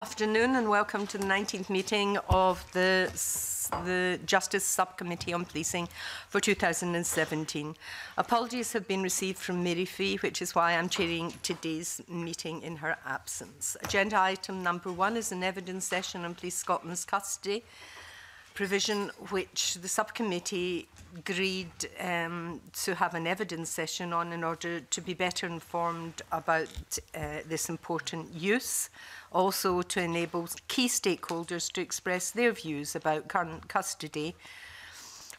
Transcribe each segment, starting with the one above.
Afternoon and welcome to the 19th meeting of the, the Justice Subcommittee on Policing for 2017. Apologies have been received from Mary Fee, which is why I'm chairing today's meeting in her absence. Agenda item number one is an evidence session on Police Scotland's custody provision which the subcommittee agreed um, to have an evidence session on in order to be better informed about uh, this important use, also to enable key stakeholders to express their views about current custody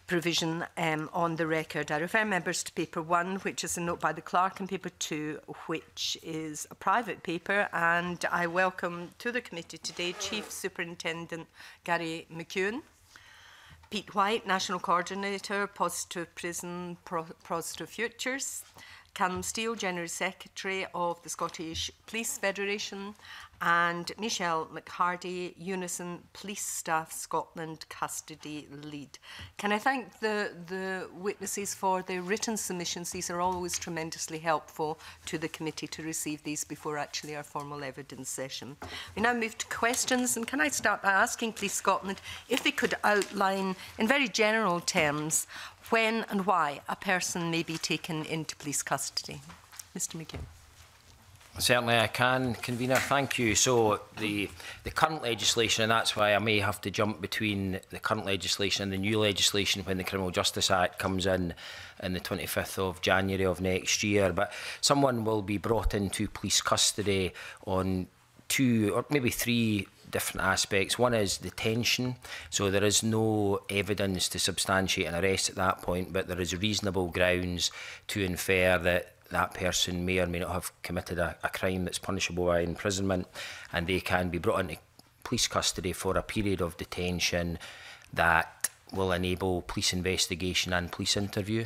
provision um, on the record. I refer members to paper one, which is a note by the clerk, and paper two, which is a private paper. And I welcome to the committee today Chief Superintendent Gary McEwen Pete White, National Coordinator, Positive Prison, Pro Positive Futures. Callum Steele, General Secretary of the Scottish Police Federation, and Michelle McHardy, Unison Police Staff Scotland Custody Lead. Can I thank the, the witnesses for their written submissions? These are always tremendously helpful to the committee to receive these before actually our formal evidence session. We now move to questions, and can I start by asking Police Scotland if they could outline, in very general terms, when and why a person may be taken into police custody? Mr McGinn. Certainly I can, Convener. Thank you. So the the current legislation, and that's why I may have to jump between the current legislation and the new legislation when the Criminal Justice Act comes in on the 25th of January of next year. But someone will be brought into police custody on two or maybe three different aspects. One is detention. so there is no evidence to substantiate an arrest at that point, but there is reasonable grounds to infer that that person may or may not have committed a, a crime that's punishable by imprisonment and they can be brought into police custody for a period of detention that will enable police investigation and police interview.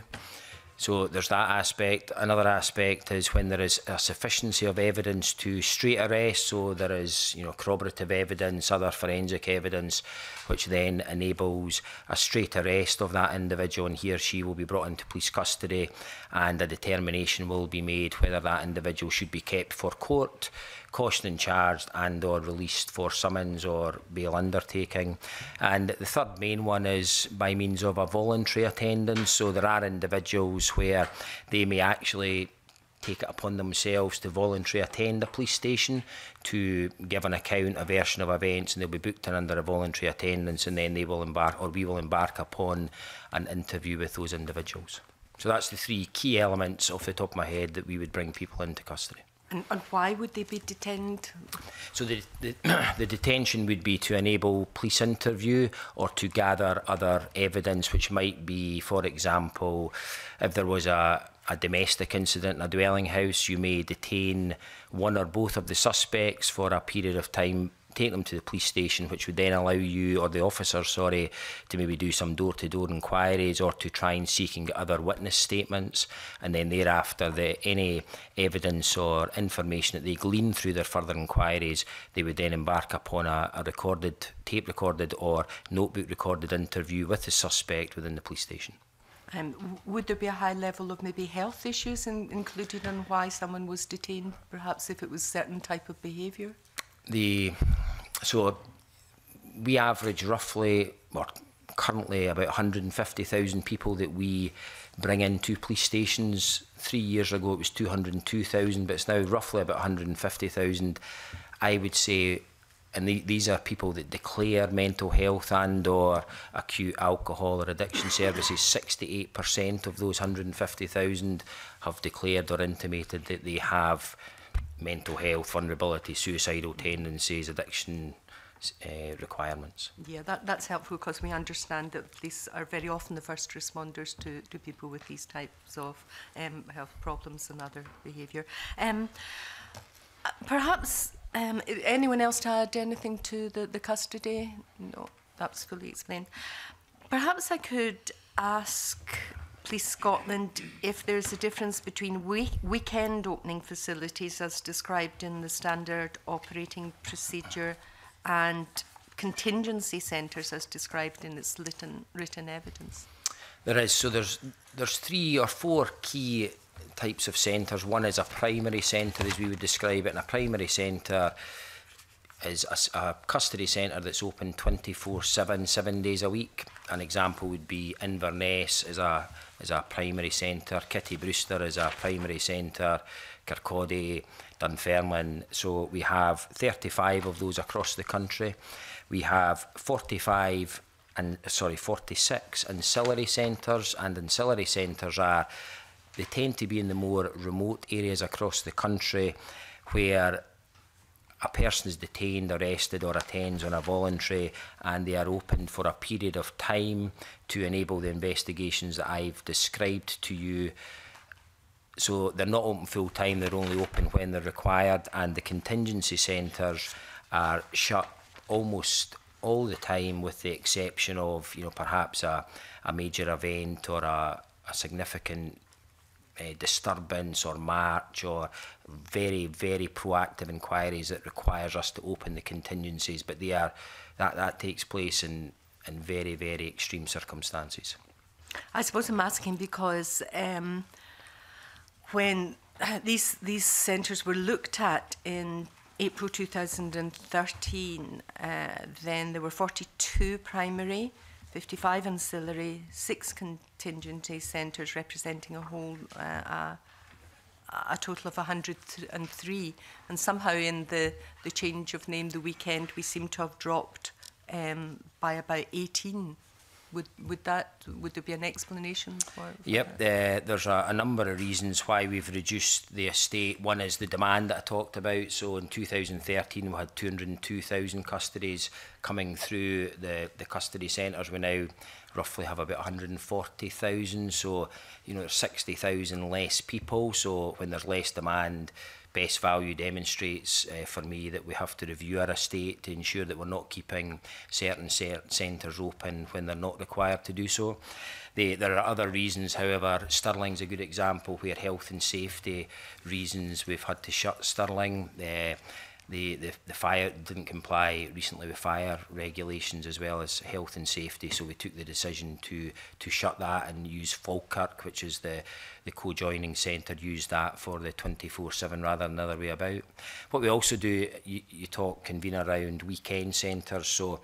So there's that aspect. Another aspect is when there is a sufficiency of evidence to street arrest. So there is, you know, corroborative evidence, other forensic evidence, which then enables a straight arrest of that individual, and he or she will be brought into police custody, and a determination will be made whether that individual should be kept for court, cautioning charged and or released for summons or bail undertaking. And the third main one is by means of a voluntary attendance. So there are individuals where they may actually take it upon themselves to voluntarily attend a police station to give an account, a version of events, and they'll be booked in under a voluntary attendance, and then they will embark, or we will embark upon an interview with those individuals. So that's the three key elements off the top of my head that we would bring people into custody. And, and why would they be detained? So the, the, the detention would be to enable police interview or to gather other evidence, which might be, for example, if there was a, a domestic incident in a dwelling house, you may detain one or both of the suspects for a period of time take them to the police station, which would then allow you or the officer, sorry, to maybe do some door to door inquiries or to try and seek and get other witness statements. And then thereafter, the, any evidence or information that they glean through their further inquiries, they would then embark upon a, a recorded, tape recorded or notebook recorded interview with the suspect within the police station. Um, would there be a high level of maybe health issues in, included in why someone was detained, perhaps if it was certain type of behaviour? the so we average roughly or currently about 150,000 people that we bring into police stations. Three years ago it was 202,000, but it's now roughly about 150,000. I would say, and the, these are people that declare mental health and or acute alcohol or addiction services. 68% of those 150,000 have declared or intimated that they have mental health, vulnerability, suicidal tendencies, addiction uh, requirements. Yeah, that, that's helpful because we understand that police are very often the first responders to, to people with these types of um, health problems and other behaviour. Um, uh, perhaps um, anyone else to add anything to the, the custody? No, that's fully explained. Perhaps I could ask Police Scotland if there's a difference between week weekend opening facilities as described in the standard operating procedure and contingency centres as described in its written, written evidence? There is. So there's, there's three or four key types of centres. One is a primary centre, as we would describe it, and a primary centre is a, a custody centre that's open 24-7, seven days a week. An example would be Inverness is a is our primary centre, Kitty Brewster is our primary centre, Kirkcaldy, Dunfermline. So we have 35 of those across the country. We have 45 and sorry 46 ancillary centres and ancillary centres are they tend to be in the more remote areas across the country where a person is detained, arrested, or attends on a voluntary, and they are open for a period of time to enable the investigations that I've described to you. So they're not open full time, they're only open when they're required, and the contingency centres are shut almost all the time, with the exception of you know perhaps a, a major event or a, a significant uh, disturbance or march or very, very proactive inquiries that requires us to open the contingencies, but they are, that, that takes place in, in very, very extreme circumstances. I suppose I'm asking because um, when these these centers were looked at in April 2013, uh, then there were 42 primary, 55 ancillary, six con contingency centres representing a whole uh, a, a total of 103 and somehow in the the change of name the weekend we seem to have dropped um, by about 18 would would that would there be an explanation for? for yep, uh, there's a, a, number of reasons why we've reduced the estate. One is the demand that I talked about. So in 2013, we had 202,000 custodies coming through the the custody centers We now roughly have about 140,000. So you know, 60,000 less people. So when there's less demand best value demonstrates uh, for me that we have to review our estate to ensure that we're not keeping certain centres open when they're not required to do so. They, there are other reasons, however, Stirling's a good example where health and safety reasons we've had to shut Stirling. Uh, The, the, the fire didn't comply recently with fire regulations as well as health and safety, so we took the decision to to shut that and use Falkirk, which is the, the co-joining centre, used that for the 24-7 rather than another way about. What we also do, you, you talk, convene around weekend centres, so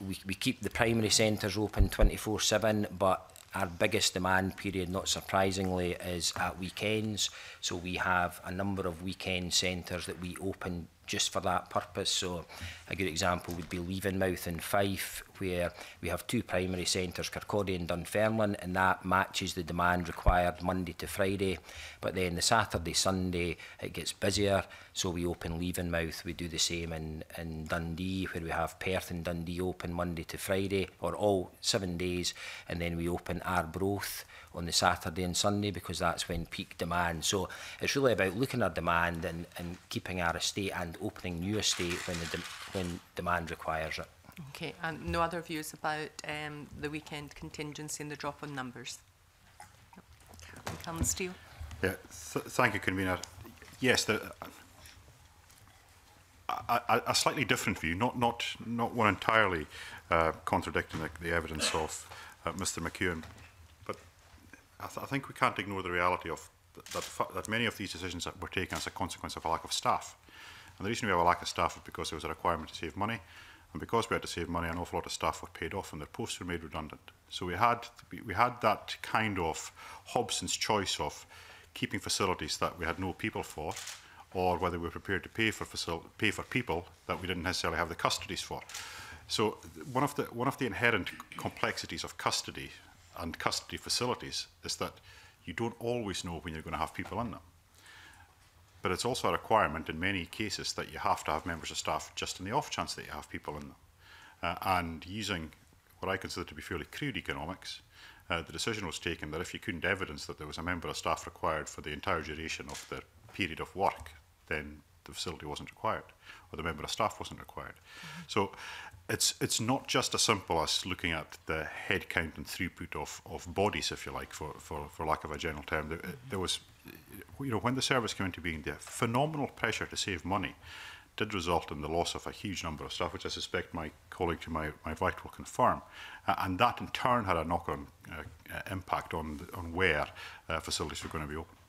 we, we keep the primary centres open 24-7, but Our biggest demand period, not surprisingly, is at weekends. So we have a number of weekend centres that we open just for that purpose. So a good example would be Leavenmouth and Fife, where we have two primary centres, Kirkcaldy and Dunfermline, and that matches the demand required Monday to Friday. But then the Saturday, Sunday, it gets busier, so we open Leavenmouth. We do the same in, in Dundee, where we have Perth and Dundee open Monday to Friday, or all seven days, and then we open Arbroath, on the Saturday and Sunday because that's when peak demand. So it's really about looking at demand and, and keeping our estate and opening new estate when, the de when demand requires it. Okay, and no other views about um, the weekend contingency and the drop on numbers? Alan Steele. Yeah, th thank you, Convener. Yes, the, a, a, a slightly different view, not not not one entirely uh, contradicting the, the evidence of uh, Mr McEwen, I, th I think we can't ignore the reality of that, that many of these decisions were taken as a consequence of a lack of staff. And the reason we have a lack of staff is because there was a requirement to save money. And because we had to save money, an awful lot of staff were paid off and their posts were made redundant. So we had, we had that kind of Hobson's choice of keeping facilities that we had no people for, or whether we were prepared to pay for, pay for people that we didn't necessarily have the custodies for. So one of the, one of the inherent complexities of custody and custody facilities is that you don't always know when you're going to have people in them. But it's also a requirement in many cases that you have to have members of staff just in the off chance that you have people in them. Uh, and using what I consider to be fairly crude economics, uh, the decision was taken that if you couldn't evidence that there was a member of staff required for the entire duration of the period of work, then the facility wasn't required or the member of staff wasn't required. Mm -hmm. So it's it's not just as simple as looking at the headcount and throughput of, of bodies, if you like, for, for, for lack of a general term. There, mm -hmm. there was, you know, when the service came into being, the phenomenal pressure to save money did result in the loss of a huge number of staff, which I suspect my colleague to my, my right will confirm. Uh, and that in turn had a knock-on uh, impact on, on where uh, facilities were going to be open.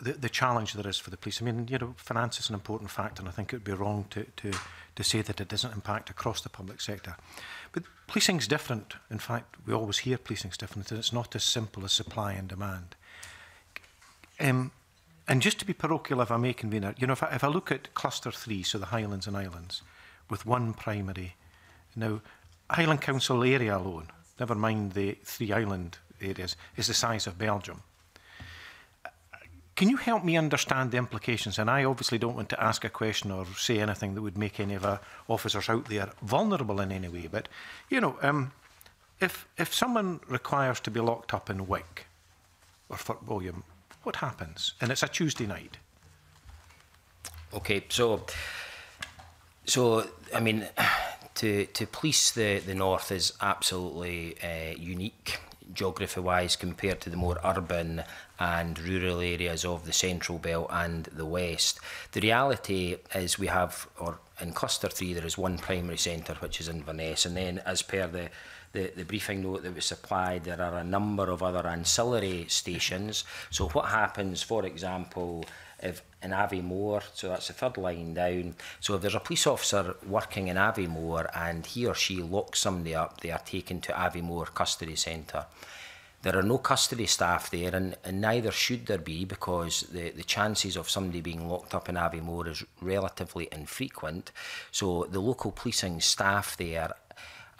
the, the challenge there is for the police. I mean, you know, finance is an important factor, and I think it would be wrong to, to, to say that it doesn't impact across the public sector. But policing's different. In fact, we always hear policing's different, and it's not as simple as supply and demand. Um, and just to be parochial, if I may, convener, you know, if I, if I look at cluster three, so the Highlands and Islands, with one primary. Now, Highland Council area alone, never mind the three island areas, is the size of Belgium. Can you help me understand the implications? And I obviously don't want to ask a question or say anything that would make any of our officers out there vulnerable in any way. But, you know, um, if, if someone requires to be locked up in Wick or Fort William, what happens? And it's a Tuesday night. Okay, so, so I mean, to, to police the, the north is absolutely uh, unique geography-wise compared to the more urban and rural areas of the central belt and the west. The reality is we have, or in cluster three, there is one primary centre, which is in Inverness, and then as per the the, the briefing note that was supplied, there are a number of other ancillary stations. So what happens, for example, if in Aviemore, so that's the third line down. So if there's a police officer working in Aviemore and he or she locks somebody up, they are taken to Aviemore Custody Centre. There are no custody staff there, and, and neither should there be because the, the chances of somebody being locked up in Aviemore is relatively infrequent. So the local policing staff there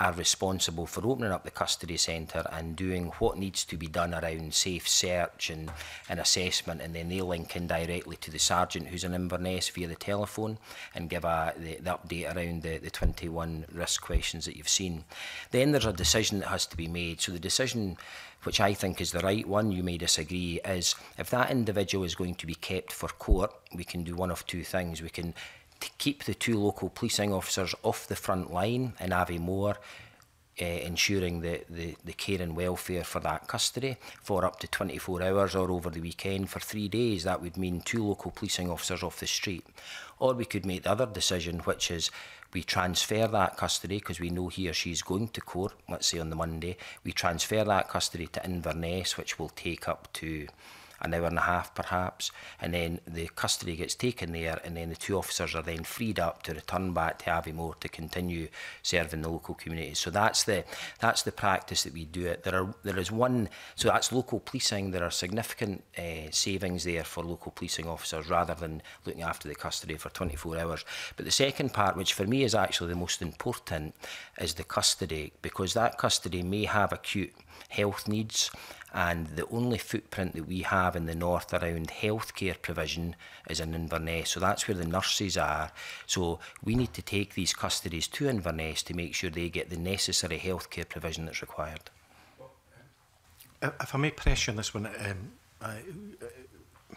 are responsible for opening up the custody centre and doing what needs to be done around safe search and, and assessment and then they link in directly to the sergeant who's in Inverness via the telephone and give a, the, the update around the, the 21 risk questions that you've seen. Then there's a decision that has to be made. So the decision which I think is the right one, you may disagree, is if that individual is going to be kept for court, we can do one of two things. We can to keep the two local policing officers off the front line in Aviemore, uh, eh, ensuring the, the, the care and welfare for that custody for up to 24 hours or over the weekend for three days. That would mean two local policing officers off the street. Or we could make the other decision, which is we transfer that custody because we know he or she's going to court, let's say on the Monday. We transfer that custody to Inverness, which will take up to an hour and a half perhaps, and then the custody gets taken there, and then the two officers are then freed up to return back to Aviemore to continue serving the local community. So that's the that's the practice that we do it. There are there is one so that's local policing. There are significant uh, savings there for local policing officers rather than looking after the custody for 24 hours. But the second part, which for me is actually the most important, is the custody because that custody may have acute health needs and the only footprint that we have in the north around healthcare provision is in Inverness. So that's where the nurses are. So we need to take these custodies to Inverness to make sure they get the necessary healthcare provision that's required. If I may press on this one, um, I, uh,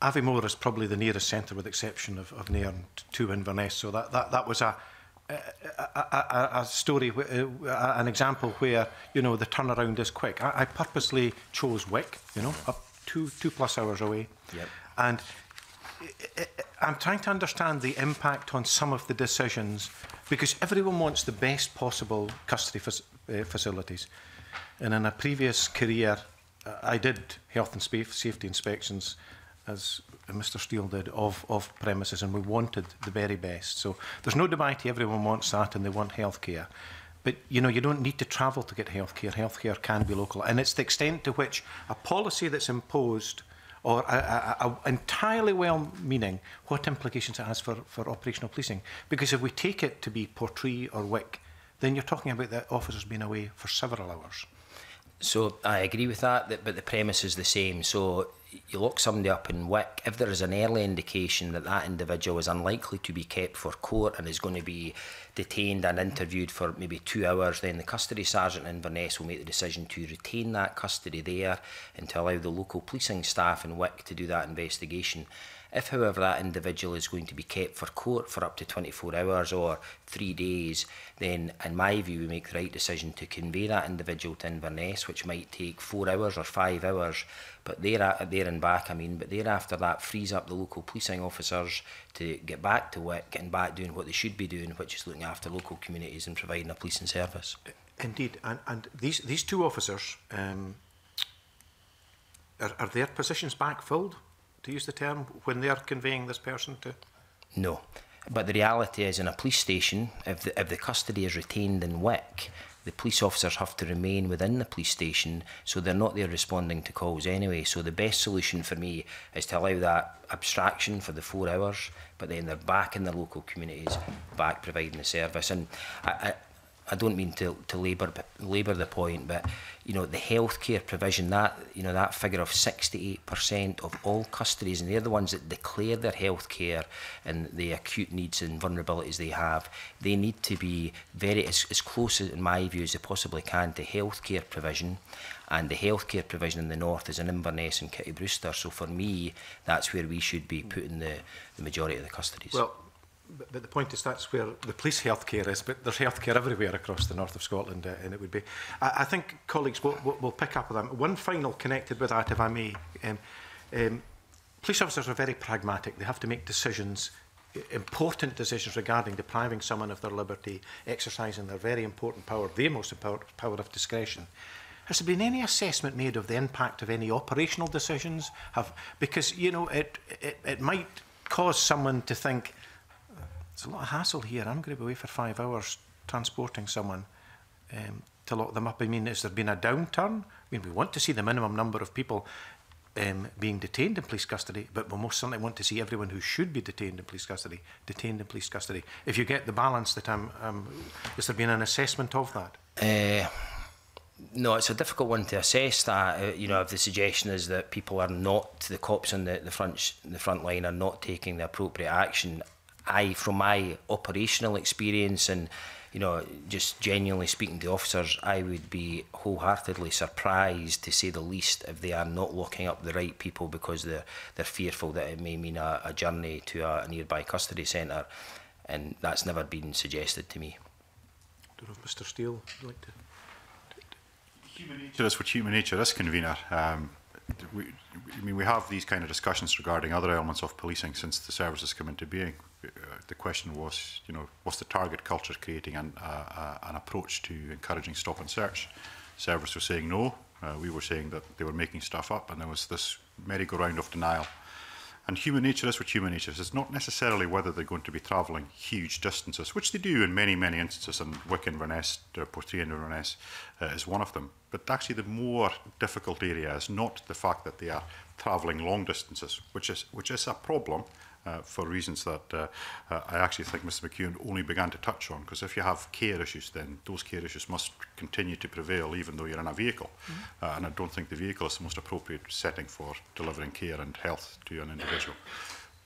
Aviemore is probably the nearest centre, with exception of, of Nairn to Inverness. So that, that, that was a a, a, a story, an example where, you know, the turnaround is quick. I, I purposely chose Wick, you know, up two, two plus hours away. Yep. And I'm trying to understand the impact on some of the decisions because everyone wants the best possible custody uh, facilities. And in a previous career, uh, I did health and safety inspections as Mr Steele did, of, of premises, and we wanted the very best. So there's no debate, everyone wants that and they want healthcare. But, you know, you don't need to travel to get healthcare. Healthcare can be local. And it's the extent to which a policy that's imposed or a, a, a entirely well-meaning, what implications it has for, for operational policing. Because if we take it to be Portree or Wick, then you're talking about the officers being away for several hours. So I agree with that, that, but the premise is the same. So you lock somebody up in WIC, if there is an early indication that that individual is unlikely to be kept for court and is going to be detained and interviewed for maybe two hours, then the custody sergeant in Inverness will make the decision to retain that custody there and to allow the local policing staff in WIC to do that investigation. If, however, that individual is going to be kept for court for up to 24 hours or three days, then in my view, we make the right decision to convey that individual to Inverness, which might take four hours or five hours. But there, there and back, I mean, but thereafter that frees up the local policing officers to get back to work, getting back doing what they should be doing, which is looking after local communities and providing a policing service. Indeed, and, and these, these two officers, um, are, are their positions backfilled? to use the term, when they are conveying this person to? No. But the reality is, in a police station, if the, if the custody is retained in WIC, the police officers have to remain within the police station, so they're not there responding to calls anyway. So the best solution for me is to allow that abstraction for the four hours, but then they're back in their local communities, back providing the service. And I, I, I don't mean to, to labour labour the point, but you know the healthcare provision that you know that figure of 68% of all custodies, and they're the ones that declare their healthcare and the acute needs and vulnerabilities they have. They need to be very as, as close, in my view, as they possibly can to healthcare provision. And the healthcare provision in the north is in Inverness and Kitty Brewster. So for me, that's where we should be putting the, the majority of the custodies. Well, but, but the point is that's where the police healthcare is, but there's healthcare everywhere across the north of Scotland, uh, and it would be. I, I think colleagues will, will, will pick up on that. One final connected with that, if I may. Um, um, police officers are very pragmatic. They have to make decisions important decisions regarding depriving someone of their liberty, exercising their very important power, their most important power of discretion. Has there been any assessment made of the impact of any operational decisions? Have, because, you know, it, it, it might cause someone to think, It's a lot of hassle here. I'm going to be away for five hours transporting someone um, to lock them up. I mean, has there been a downturn? I mean, we want to see the minimum number of people um, being detained in police custody, but we most certainly want to see everyone who should be detained in police custody detained in police custody. If you get the balance that I'm, um, has there been an assessment of that? Uh, no, it's a difficult one to assess. That uh, you know, if the suggestion is that people are not the cops on the, the front the front line are not taking the appropriate action, I, from my operational experience and you know, just genuinely speaking to officers, I would be wholeheartedly surprised, to say the least, if they are not locking up the right people because they're they're fearful that it may mean a, a journey to a, a nearby custody centre, and that's never been suggested to me. I don't know if Mr Steele would like to. Human nature is what human nature is, convener. Um, we, I mean, we have these kind of discussions regarding other elements of policing since the service has come into being. Uh, the question was, you know, what's the target culture creating an, uh, uh, an approach to encouraging stop and search? Service was saying no. Uh, we were saying that they were making stuff up, and there was this merry-go-round of denial And human nature is what human nature is. It's not necessarily whether they're going to be travelling huge distances, which they do in many, many instances, and Wick Inverness, uh, Portree Rennes, uh, is one of them. But actually the more difficult area is not the fact that they are travelling long distances, which is, which is a problem, uh, for reasons that uh, uh I actually think Mr McEwen only began to touch on, because if you have care issues, then those care issues must continue to prevail even though you're in a vehicle. Mm -hmm. uh, and I don't think the vehicle is the most appropriate setting for delivering care and health to an individual.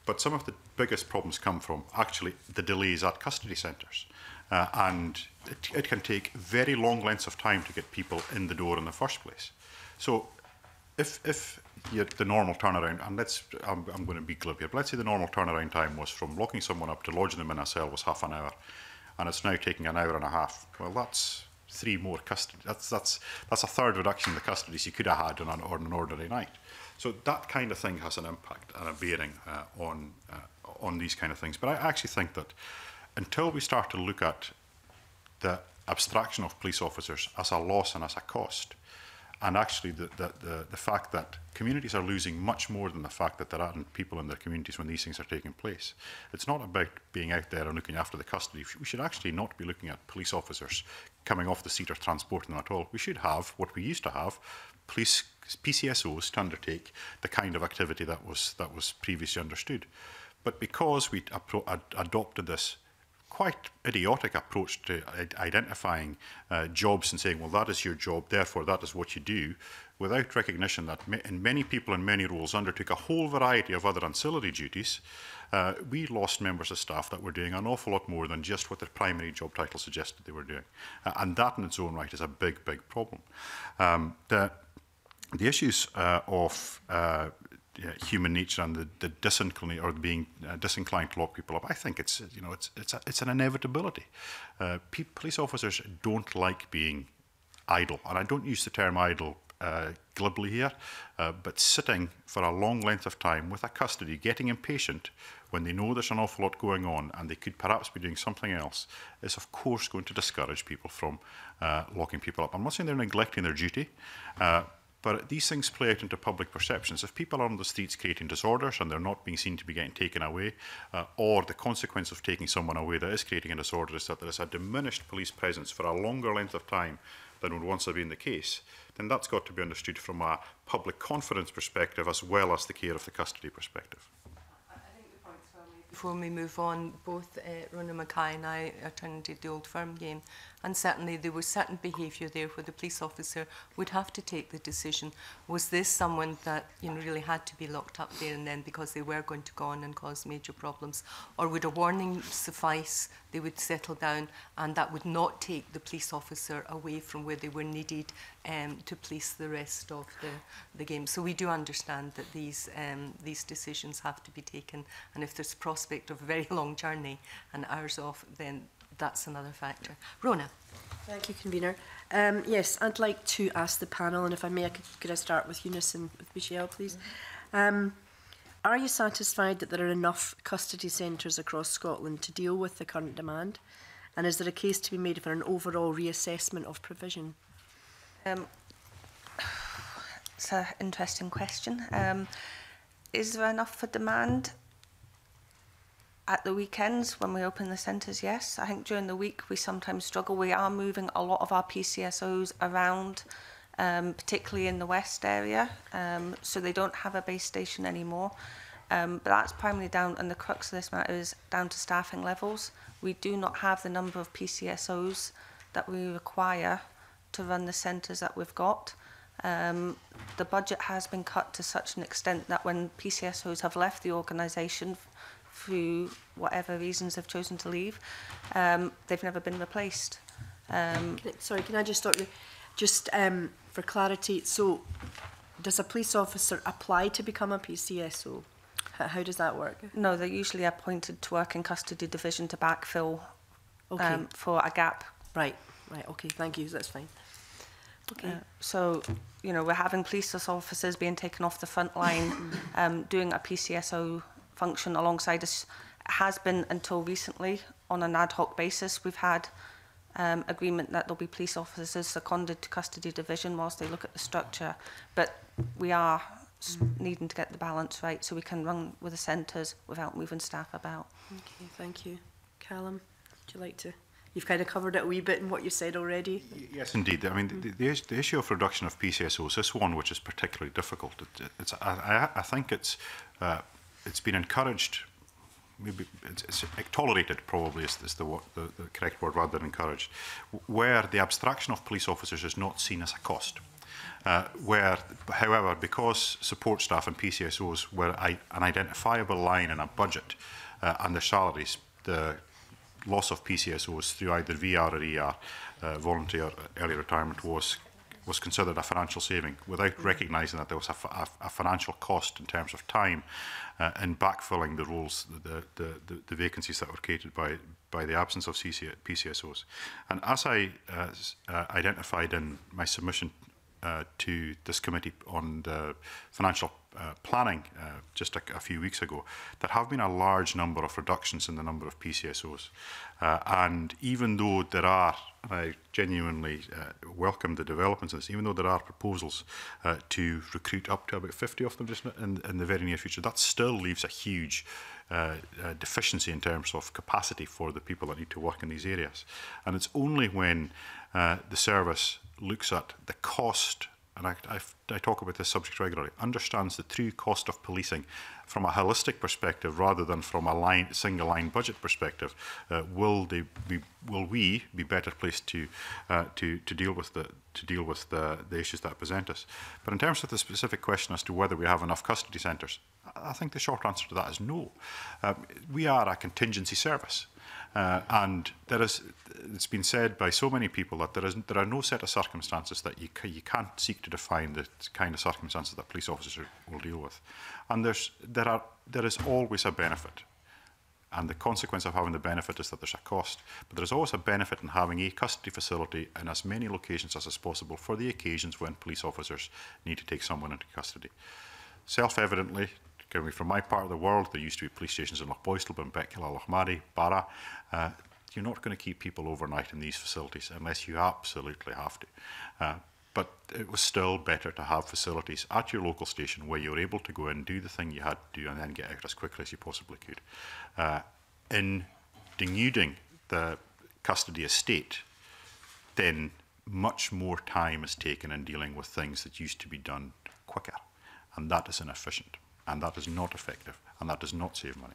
But some of the biggest problems come from actually the delays at custody centres. Uh, and it, it can take very long lengths of time to get people in the door in the first place. So if, if the normal turnaround, and let's, I'm, I'm going to be glib here, but let's say the normal turnaround time was from locking someone up to lodging them in a cell was half an hour, and it's now taking an hour and a half. Well, that's three more custody. That's, that's, that's a third reduction in the custody you could have had on an, on an ordinary night. So that kind of thing has an impact and a bearing uh, on, uh, on these kind of things. But I actually think that until we start to look at the abstraction of police officers as a loss and as a cost, and actually the, the, the, the, fact that communities are losing much more than the fact that there aren't people in their communities when these things are taking place. It's not about being out there and looking after the custody. We should actually not be looking at police officers coming off the seat or transporting them at all. We should have what we used to have, police PCSOs to undertake the kind of activity that was, that was previously understood. But because we adopted this quite idiotic approach to identifying uh, jobs and saying, well, that is your job, therefore that is what you do, without recognition that ma many people in many roles undertook a whole variety of other ancillary duties, uh, we lost members of staff that were doing an awful lot more than just what their primary job title suggested they were doing. Uh, and that in its own right is a big, big problem. Um, the, the issues uh, of uh, yeah, human nature and the, the disinclined or being uh, disinclined to lock people up. I think it's you know it's it's a, it's an inevitability. Uh, police officers don't like being idle, and I don't use the term idle uh, glibly here, uh, but sitting for a long length of time with a custody, getting impatient when they know there's an awful lot going on and they could perhaps be doing something else, is of course going to discourage people from uh, locking people up. I'm not saying they're neglecting their duty uh, But these things play out into public perceptions. If people are on the streets creating disorders and they're not being seen to be getting taken away, uh, or the consequence of taking someone away that is creating a disorder is that there is a diminished police presence for a longer length of time than would once have been the case, then that's got to be understood from a public confidence perspective as well as the care of the custody perspective. Before we move on, both uh, Rona Mackay and I attended the old firm game And certainly there was certain behaviour there where the police officer would have to take the decision. Was this someone that you know, really had to be locked up there and then because they were going to go on and cause major problems? Or would a warning suffice? They would settle down and that would not take the police officer away from where they were needed um, to police the rest of the, the game. So we do understand that these, um, these decisions have to be taken. And if there's prospect of a very long journey and hours off, then that's another factor. Rona. Thank you, Convener. Um, yes, I'd like to ask the panel, and if I may, I could, could I start with Eunice and with Michelle, please? Um, are you satisfied that there are enough custody centres across Scotland to deal with the current demand? And is there a case to be made for an overall reassessment of provision? Um, it's an interesting question. Um, is there enough for demand? at the weekends when we open the centres, yes. I think during the week we sometimes struggle. We are moving a lot of our PCSOs around, um, particularly in the West area, um, so they don't have a base station anymore. Um, but that's primarily down, and the crux of this matter is down to staffing levels. We do not have the number of PCSOs that we require to run the centres that we've got. Um, the budget has been cut to such an extent that when PCSOs have left the organisation through whatever reasons they've chosen to leave, um, they've never been replaced. Um, can I, sorry, can I just stop you? Just um, for clarity, so does a police officer apply to become a PCSO? How, does that work? No, they're usually appointed to work in custody division to backfill um, okay. um, for a gap. Right, right, okay, thank you, that's fine. Okay. Uh, so, you know, we're having police officers being taken off the front line, um, doing a PCSO function alongside us has been until recently on an ad hoc basis. We've had um, agreement that there'll be police officers seconded to custody division whilst they look at the structure, but we are mm. needing to get the balance right so we can run with the centres without moving staff about. Okay, thank you. Callum, would you like to? You've kind of covered it a wee bit in what you said already. Yes, indeed. I mean, mm. the, the, issue of reduction of PCSOs is one which is particularly difficult. It, it's, I, I, I think it's uh, it's been encouraged, maybe it's, it's tolerated probably is, is the, the, the correct word rather than encouraged, where the abstraction of police officers is not seen as a cost. Uh, where, however, because support staff and PCSOs were I, an identifiable line in a budget uh, and their salaries, the loss of PCSOs through either VR or ER, uh, voluntary or early retirement, was was considered a financial saving without hmm. recognising that there was a, a, a financial cost in terms of time uh, in backfilling the roles, the, the, the, the vacancies that were created by, by the absence of CC, PCSOs. And as I uh, uh, identified in my submission uh, to this committee on the financial Uh, planning uh, just a, a, few weeks ago, there have been a large number of reductions in the number of PCSOs. Uh, and even though there are, and I genuinely uh, welcome the developments of this, even though there are proposals uh, to recruit up to about 50 of them just in, in the very near future, that still leaves a huge uh, uh, deficiency in terms of capacity for the people that need to work in these areas. And it's only when uh, the service looks at the cost and I, I, I, talk about this subject regularly, understands the true cost of policing from a holistic perspective rather than from a line, single line budget perspective. Uh, will, they be, will we be better placed to, uh, to, to deal with, the, to deal with the, the issues that present us? But in terms of the specific question as to whether we have enough custody centres, I think the short answer to that is no. Um, we are a contingency service. Uh, and there is, it's been said by so many people that there, is, there are no set of circumstances that you, ca you can't seek to define the kind of circumstances that police officers will deal with. And there's, there, are, there is always a benefit. And the consequence of having the benefit is that there's a cost. But there's always a benefit in having a custody facility in as many locations as is possible for the occasions when police officers need to take someone into custody. Self-evidently, coming from my part of the world, there used to be police stations in Loch Boystel, Loch Mari, Barra, Uh, you're not going to keep people overnight in these facilities unless you absolutely have to. Uh, but it was still better to have facilities at your local station where you're able to go and do the thing you had to do and then get out as quickly as you possibly could. Uh, in denuding the custody estate, then much more time is taken in dealing with things that used to be done quicker. And that is inefficient. And that is not effective. And that does not save money.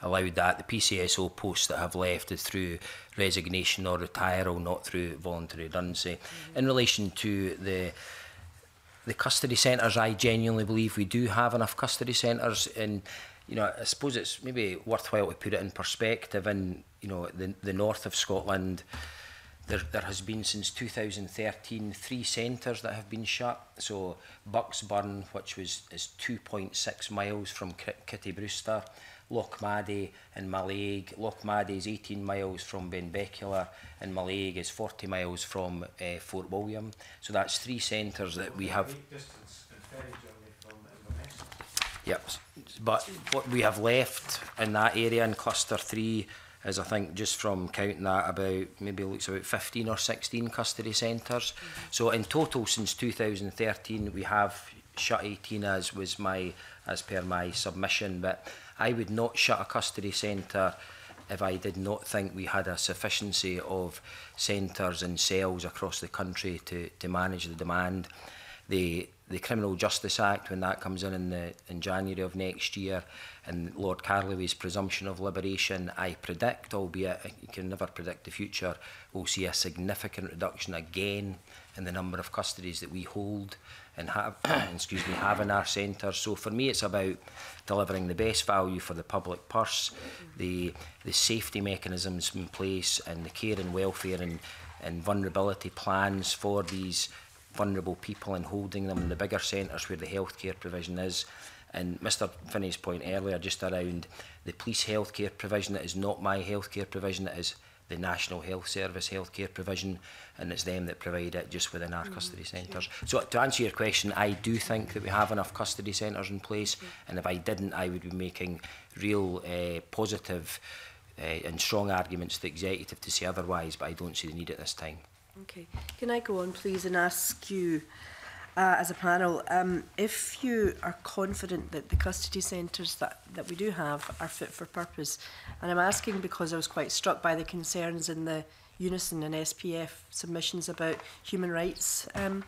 allowed that. The PCSO posts that have left is through resignation or retiral, not through voluntary redundancy. Mm -hmm. In relation to the the custody centres, I genuinely believe we do have enough custody centres in you know, I suppose it's maybe worthwhile to put it in perspective. In you know, the the north of Scotland, there there has been since 2013 three centres that have been shut. So Bucksburn, which was is 2.6 miles from Kitty Kittybrewster, Lochmaddy and Malaig. Lochmaddy is 18 miles from Benbecula, and Malaig is 40 miles from uh, Fort William. So that's three centres that we have. Yep but what we have left in that area in cluster three is I think just from counting that about maybe it looks about 15 or 16 custody centres. Mm -hmm. So in total since 2013 we have shut 18 as was my as per my submission but I would not shut a custody centre if I did not think we had a sufficiency of centres and cells across the country to, to manage the demand. The the Criminal Justice Act when that comes in in, the, in January of next year and Lord Carloway's presumption of liberation, I predict, albeit you can never predict the future, we'll see a significant reduction again in the number of custodies that we hold and have, excuse me, have in our centre. So for me, it's about delivering the best value for the public purse, the the safety mechanisms in place, and the care and welfare and and vulnerability plans for these vulnerable people and holding them in the bigger centres where the healthcare provision is. And Mr Finney's point earlier, just around the police healthcare provision, that is not my healthcare provision, it is the National Health Service healthcare provision, and it's them that provide it just within our mm, custody centres. Sure. So to answer your question, I do think that we have enough custody centres in place, yeah. Mm-hmm. and if I didn't, I would be making real uh, positive uh, and strong arguments to the executive to say otherwise, but I don't see the need at this time. Okay. Can I go on, please, and ask you, uh, as a panel, um, if you are confident that the custody centres that, that we do have are fit for purpose? And I'm asking because I was quite struck by the concerns in the Unison and SPF submissions about human rights um,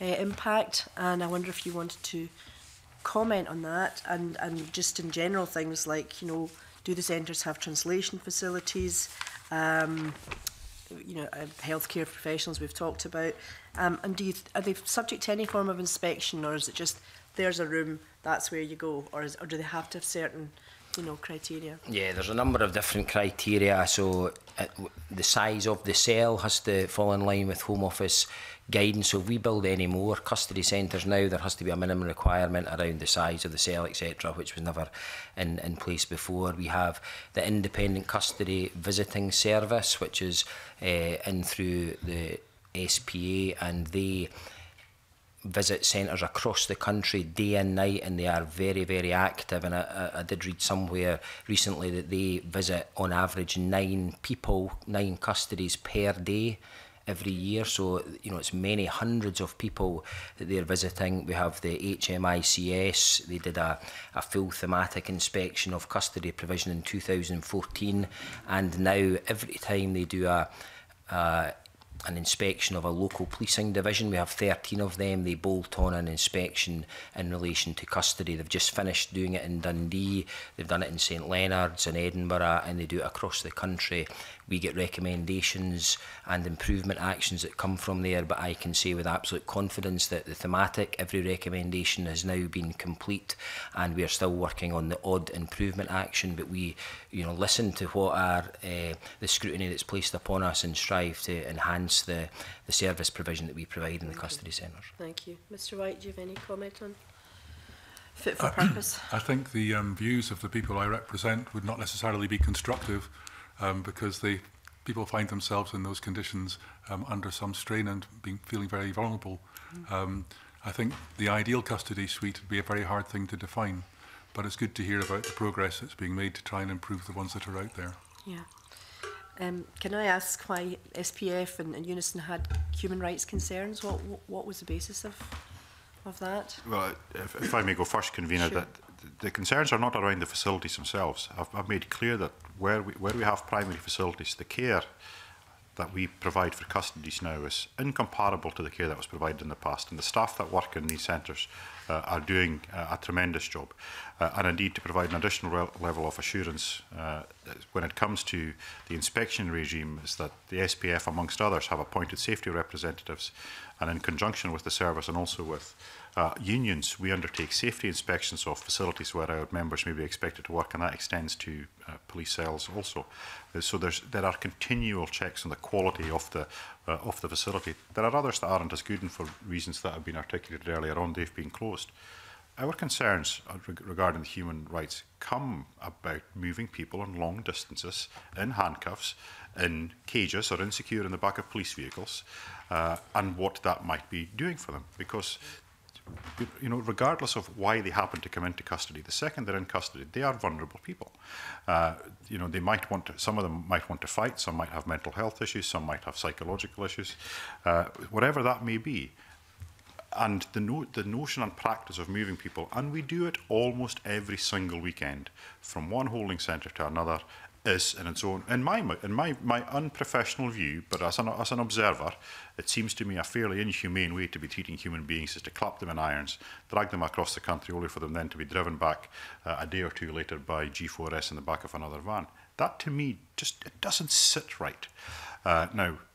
uh, impact, and I wonder if you wanted to comment on that and, and just in general things like, you know, do the centres have translation facilities? Um, you know, um, healthcare professionals we've talked about. Um, and do you th are they subject to any form of inspection, or is it just there's a room, that's where you go, or, is, or do they have to have certain you know, criteria? Yeah, there's a number of different criteria. So uh, the size of the cell has to fall in line with Home Office guidance. So if we build any more custody centres now, there has to be a minimum requirement around the size of the cell, etc., which was never in, in place before. We have the independent custody visiting service, which is uh, in through the SPA, and they visit centres across the country day and night and they are very, very active. And I, I, I did read somewhere recently that they visit on average nine people, nine custodies per day every year. So, you know, it's many hundreds of people that they're visiting. We have the HMICS, they did a, a full thematic inspection of custody provision in 2014. And now, every time they do a, a an inspection of a local policing division. We have 13 of them. They bolt on an inspection in relation to custody. They've just finished doing it in Dundee. They've done it in St Leonard's and Edinburgh and they do it across the country we get recommendations and improvement actions that come from there, but I can say with absolute confidence that the thematic, every recommendation has now been complete and we are still working on the odd improvement action, but we you know, listen to what are uh, the scrutiny that's placed upon us and strive to enhance the, the service provision that we provide in the custody you. centres. Thank you. Mr White, do you have any comment on uh, fit for purpose? I think the um, views of the people I represent would not necessarily be constructive um, because they people find themselves in those conditions um, under some strain and being feeling very vulnerable. Mm. Um, I think the ideal custody suite would be a very hard thing to define, but it's good to hear about the progress that's being made to try and improve the ones that are out there. Yeah. Um, can I ask why SPF and, and Unison had human rights concerns? What, what was the basis of of that? Well, if, if I may go first, convener, sure. that the concerns are not around the facilities themselves. I've, I've made clear that where we, where we have primary facilities, the care that we provide for custodies now is incomparable to the care that was provided in the past. And the staff that work in these centres uh, are doing uh, a tremendous job uh, and indeed to provide an additional level of assurance uh, uh, when it comes to the inspection regime is that the SPF, amongst others, have appointed safety representatives, and in conjunction with the service and also with uh, unions, we undertake safety inspections of facilities where our members may be expected to work, and that extends to uh, police cells also. Uh, so there's, there are continual checks on the quality of the uh, of the facility. There are others that aren't as good, and for reasons that have been articulated earlier on, they've been closed. Uh, our concerns regarding the human rights come about moving people on long distances in handcuffs, in cages, or insecure in the back of police vehicles, uh, and what that might be doing for them. Because you know, regardless of why they happen to come into custody, the second they're in custody, they are vulnerable people. Uh, you know, they might want to, some of them might want to fight, some might have mental health issues, some might have psychological issues, uh, whatever that may be and the, no, the notion and practice of moving people, and we do it almost every single weekend from one holding centre to another, is in its own, in my, in my, my unprofessional view, but as an, as an observer, it seems to me a fairly inhumane way to be treating human beings is to clap them in irons, drag them across the country, only for them then to be driven back uh, a day or two later by G4S in the back of another van. That to me just it doesn't sit right. Uh, now,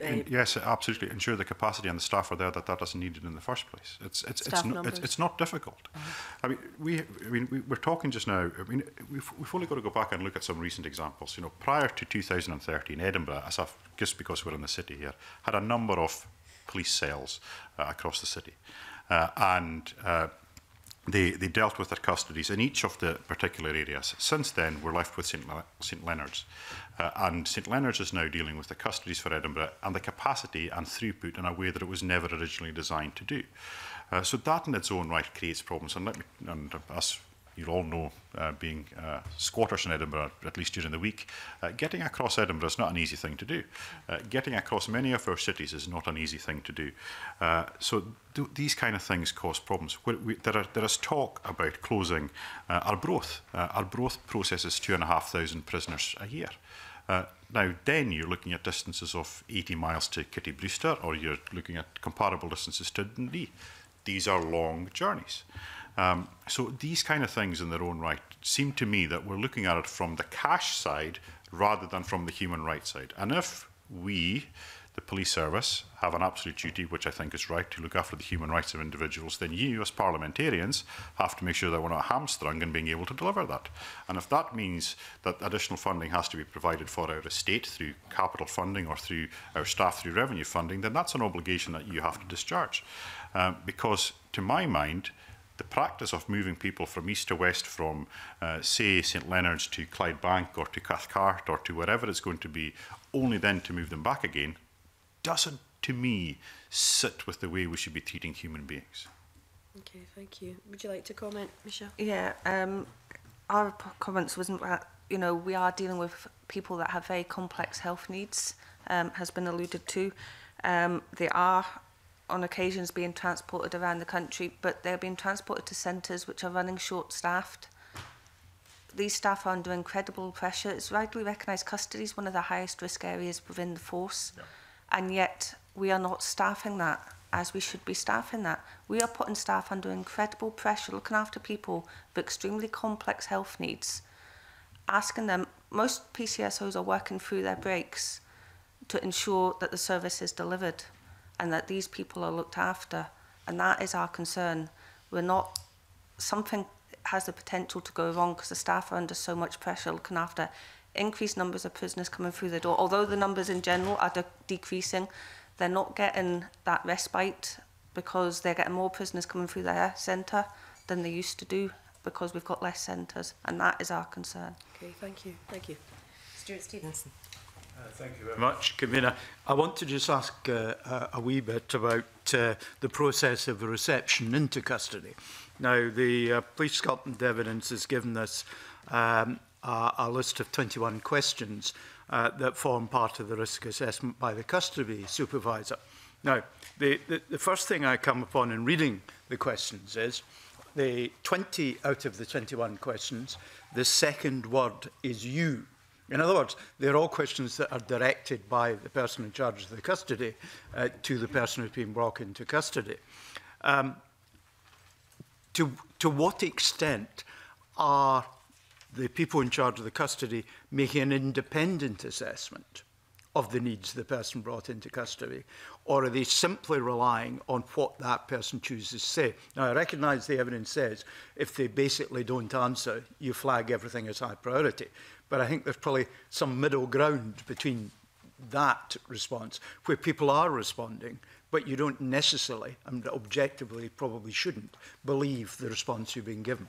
In, yes, absolutely. Ensure the capacity and the staff are there that that isn't needed in the first place. It's it's staff it's no, it's, it's, not difficult. Uh-huh. I mean, we I mean we, we're talking just now. I mean, we've we've only got to go back and look at some recent examples. You know, prior to 2013, Edinburgh, as I've, just because we're in the city here, had a number of police cells uh, across the city, uh, and. Uh, they, they dealt with their custodies in each of the particular areas. Since then, we're left with St. Le St. Leonard's. Uh, and St Leonard's is now dealing with the custodies for Edinburgh and the capacity and throughput in a way that it was never originally designed to do. Uh, so that in its own right creates problems. And let me, and as you all know, uh, being uh, squatters in Edinburgh, at least during the week, uh, getting across Edinburgh is not an easy thing to do. Uh, getting across many of our cities is not an easy thing to do. Uh, so th these kind of things cause problems. We, we, there, are, there is talk about closing uh, Arbroath. Uh, Arbroath processes 2,500 thousand prisoners a year. Uh, Uh, now, then you're looking at distances of 80 miles to Kitty Brewster, or you're looking at comparable distances to Dundee. These are long journeys. Um, so these kind of things in their own right seem to me that we're looking at it from the cash side rather than from the human rights side. And if we the police service have an absolute duty, which I think is right, to look after the human rights of individuals, then you, as parliamentarians, have to make sure that we're not hamstrung in being able to deliver that. And if that means that additional funding has to be provided for our estate through capital funding or through our staff through revenue funding, then that's an obligation that you have to discharge. Um, because, to my mind, the practice of moving people from east to west, from uh, say St Leonard's to Clydebank or to Cathcart or to wherever it's going to be, only then to move them back again doesn't, to me, sit with the way we should be treating human beings. Okay, thank you. Would you like to comment, Michelle? Yeah, um, our comments wasn't that, you know, we are dealing with people that have very complex health needs, um, has been alluded to. Um, they are on occasions being transported around the country, but they're being transported to centres which are running short staffed. These staff are under incredible pressure. It's rightly recognised custody is one of the highest risk areas within the force. Yeah and yet we are not staffing that as we should be staffing that. We are putting staff under incredible pressure, looking after people with extremely complex health needs, asking them, most PCSOs are working through their breaks to ensure that the service is delivered and that these people are looked after. And that is our concern. We're not, something has the potential to go wrong because the staff are under so much pressure looking after increased numbers of prisoners coming through the door. Although the numbers in general are de decreasing, they're not getting that respite because they're getting more prisoners coming through their centre than they used to do because we've got less centres, and that is our concern. Okay, thank you. Thank you. Stuart Stevenson. Uh, thank you very much, Kamina. I want to just ask uh, a, uh, a wee bit about uh, the process of reception into custody. Now, the uh, Police Scotland evidence has given us um, a, a list of 21 questions uh, that form part of the risk assessment by the custody supervisor. Now, the, the, the first thing I come upon in reading the questions is the 20 out of the 21 questions, the second word is you. In other words, they're all questions that are directed by the person in charge of the custody uh, to the person who's been brought into custody. Um, to, to what extent are the people in charge of the custody making an independent assessment of the needs of the person brought into custody, or are they simply relying on what that person chooses to say? Now, I recognise the evidence says if they basically don't answer, you flag everything as high priority. But I think there's probably some middle ground between that response, where people are responding, but you don't necessarily, and objectively probably shouldn't, believe the response you've been given.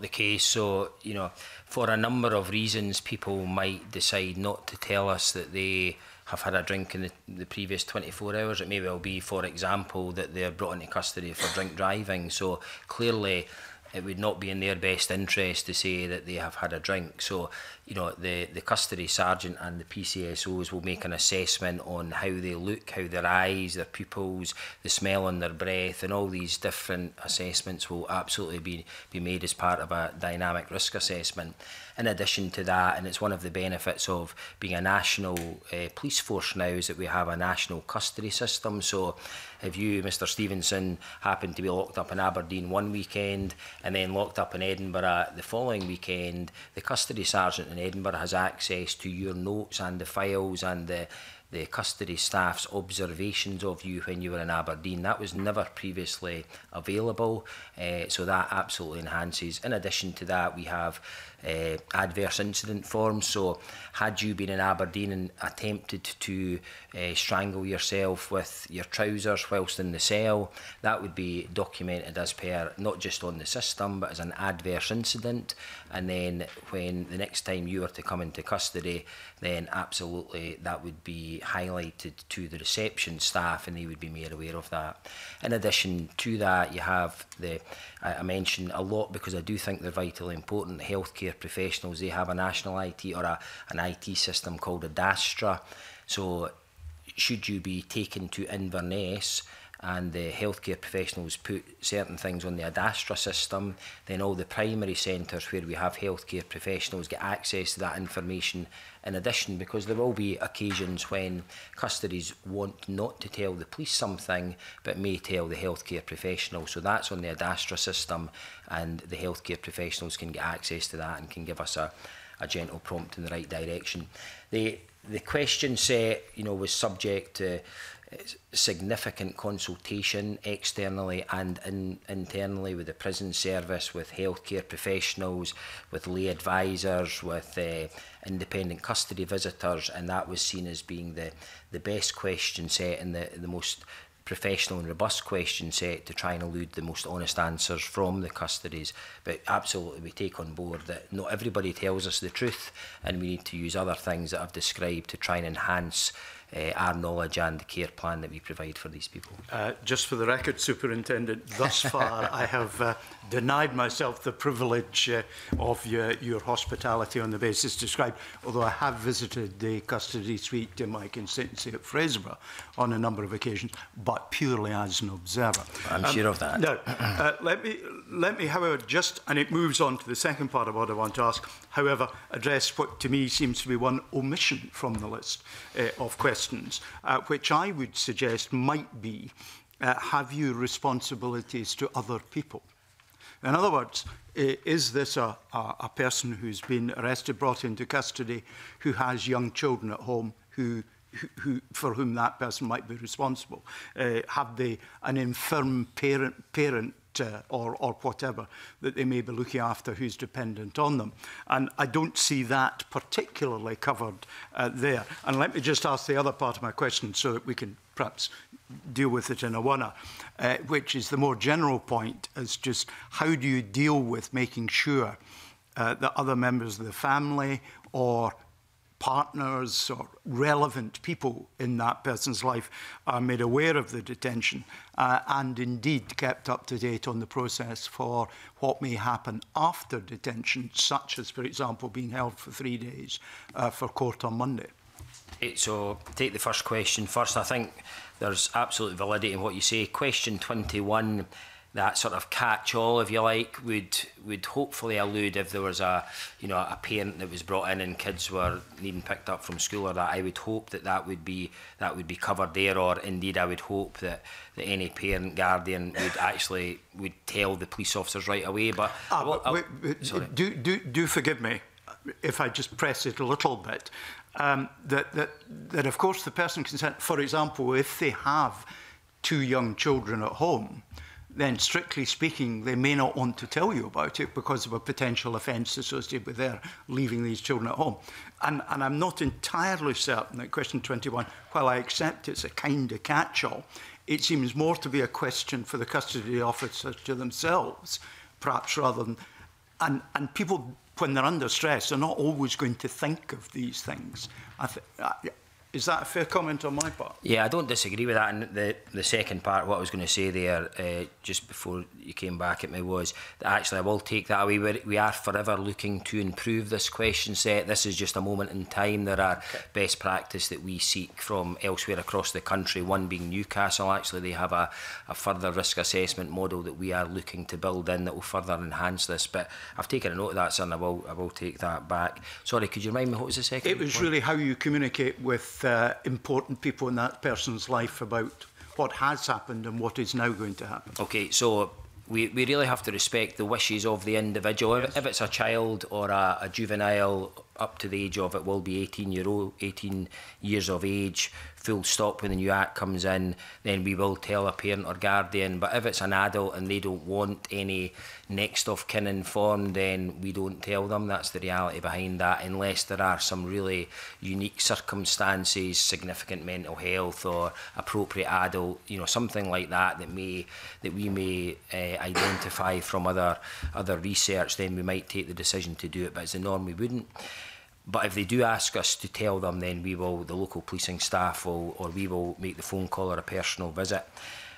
the case. So, you know, for a number of reasons, people might decide not to tell us that they have had a drink in the, the previous 24 hours. It may well be, for example, that they're brought into custody for drink driving. So clearly, it would not be in their best interest to say that they have had a drink. So, you know, the, the custody sergeant and the PCSOs will make an assessment on how they look, how their eyes, their pupils, the smell on their breath, and all these different assessments will absolutely be, be made as part of a dynamic risk assessment in addition to that, and it's one of the benefits of being a national uh, police force now, is that we have a national custody system. So if you, Mr Stevenson, happen to be locked up in Aberdeen one weekend and then locked up in Edinburgh the following weekend, the custody sergeant in Edinburgh has access to your notes and the files and the the custody staff's observations of you when you were in Aberdeen. That was never previously available, uh, so that absolutely enhances. In addition to that, we have uh, adverse incident form. So, had you been in Aberdeen and attempted to uh, strangle yourself with your trousers whilst in the cell, that would be documented as per not just on the system but as an adverse incident. And then, when the next time you were to come into custody, then absolutely that would be highlighted to the reception staff and they would be made aware of that. In addition to that, you have the I, I mention a lot because I do think they're vitally important. Healthcare professionals, they have a national IT or a, an IT system called a DASTRA. So should you be taken to Inverness and the healthcare professionals put certain things on the Adastra system, then all the primary centres where we have healthcare professionals get access to that information In addition, because there will be occasions when custodies want not to tell the police something, but may tell the healthcare professional. So that's on the Adastra system, and the healthcare professionals can get access to that and can give us a, a gentle prompt in the right direction. The the question set, you know, was subject to significant consultation externally and in, internally with the prison service, with healthcare professionals, with lay advisors, with uh, independent custody visitors, and that was seen as being the, the best question set and the, the most professional and robust question set to try and elude the most honest answers from the custodies. But absolutely, we take on board that not everybody tells us the truth, and we need to use other things that I've described to try and enhance uh, eh, our knowledge and the care plan that we provide for these people. Uh, just for the record, Superintendent, thus far I have uh, denied myself the privilege uh, of your, your hospitality on the basis described, although I have visited the custody suite in my constituency at Fraserburgh on a number of occasions, but purely as an observer. I'm um, sure of that. No, uh, let, me, let me, however, just, and it moves on to the second part of what I want to ask, however, address what to me seems to be one omission from the list uh, of questions questions, uh, which I would suggest might be, uh, have you responsibilities to other people? In other words, is this a, a, a person who's been arrested, brought into custody, who has young children at home who who, for whom that person might be responsible? Uh, have they an infirm parent, parent uh, or, or whatever that they may be looking after who's dependent on them. And I don't see that particularly covered uh, there. And let me just ask the other part of my question so that we can perhaps deal with it in a one uh, which is the more general point is just how do you deal with making sure uh, that other members of the family or partners or relevant people in that person's life are made aware of the detention uh, and indeed kept up to date on the process for what may happen after detention, such as, for example, being held for three days uh, for court on Monday. It, so, take the first question first. I think there's absolute validity in what you say. Question 21 that sort of catch-all, if you like, would would hopefully elude if there was a you know a parent that was brought in and kids were needing picked up from school or that. I would hope that that would be that would be covered there, or indeed I would hope that, that any parent guardian would actually would tell the police officers right away. But, ah, well, but, wait, wait, do do do forgive me if I just press it a little bit. Um, that that that of course the person consent for example, if they have two young children at home then strictly speaking, they may not want to tell you about it because of a potential offence associated with their leaving these children at home. And, and I'm not entirely certain that question 21, while I accept it's a kind of catch-all, it seems more to be a question for the custody officers to themselves, perhaps rather than... And, and people, when they're under stress, are not always going to think of these things. I th Is that a fair comment on my part? Yeah, I don't disagree with that. And the, the second part, what I was going to say there, uh, just before you came back at me, was that actually I will take that away. We're, we are forever looking to improve this question set. This is just a moment in time. There are okay. best practice that we seek from elsewhere across the country, one being Newcastle. Actually, they have a, a further risk assessment model that we are looking to build in that will further enhance this. But I've taken a note of that, and I will, I will take that back. Sorry, could you remind me what was the second It was point? really how you communicate with with uh, important people in that person's life about what has happened and what is now going to happen. Okay, so we, we really have to respect the wishes of the individual. Yes. If, if it's a child or a, a juvenile up to the age of it will be 18 year old 18 years of age full stop when the new act comes in then we will tell a parent or guardian but if it's an adult and they don't want any next of kin informed then we don't tell them that's the reality behind that unless there are some really unique circumstances significant mental health or appropriate adult you know something like that that may that we may uh, identify from other other research then we might take the decision to do it but as a norm we wouldn't But if they do ask us to tell them, then we will, the local policing staff will, or we will make the phone call or a personal visit.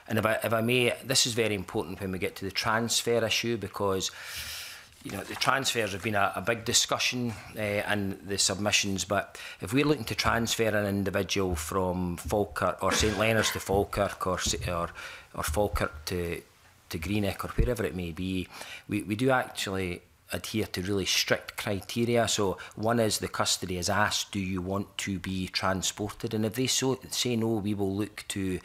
And if I, if I may, this is very important when we get to the transfer issue because you know, the transfers have been a, a big discussion uh, eh, and the submissions, but if we're looking to transfer an individual from Falkirk or St Leonard's to Falkirk or, or, or Falkirk to, to Greenock or wherever it may be, we, we do actually adhere to really strict criteria. So one is the custody is asked, do you want to be transported? And if they so, say no, we will look to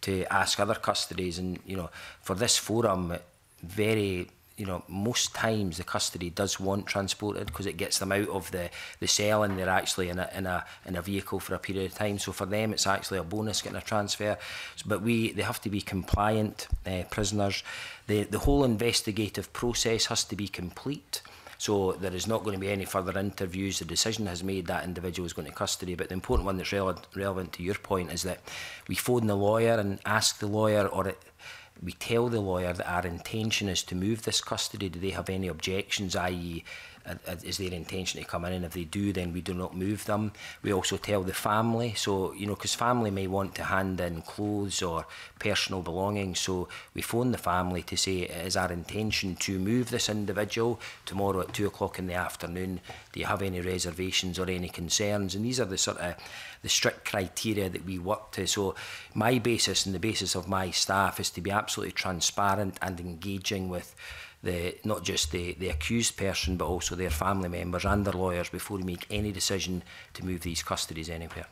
to ask other custodies. And you know, for this forum, very you know, most times the custody does want transported because it gets them out of the, the cell and they're actually in a, in, a, in a vehicle for a period of time. So for them, it's actually a bonus getting a transfer. But we they have to be compliant uh, prisoners. The, the whole investigative process has to be complete. So there is not going to be any further interviews. The decision has made that individual is going to custody. But the important one that's rele relevant to your point is that we phone the lawyer and ask the lawyer, or we tell the lawyer that our intention is to move this custody. Do they have any objections, i.e., is their intention to come in and if they do then we do not move them we also tell the family so you know because family may want to hand in clothes or personal belongings so we phone the family to say it is our intention to move this individual tomorrow at two o'clock in the afternoon do you have any reservations or any concerns and these are the sort of the strict criteria that we work to so my basis and the basis of my staff is to be absolutely transparent and engaging with the not just the, the accused person but also their family members and their lawyers before we make any decision to move these custodies anywhere.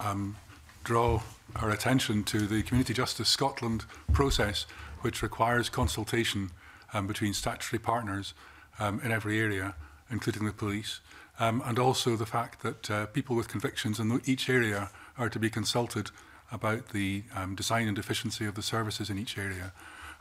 um, draw our attention to the Community Justice Scotland process, which requires consultation um, between statutory partners um in every area, including the police, um and also the fact that uh, people with convictions in each area are to be consulted about the um design and efficiency of the services in each area.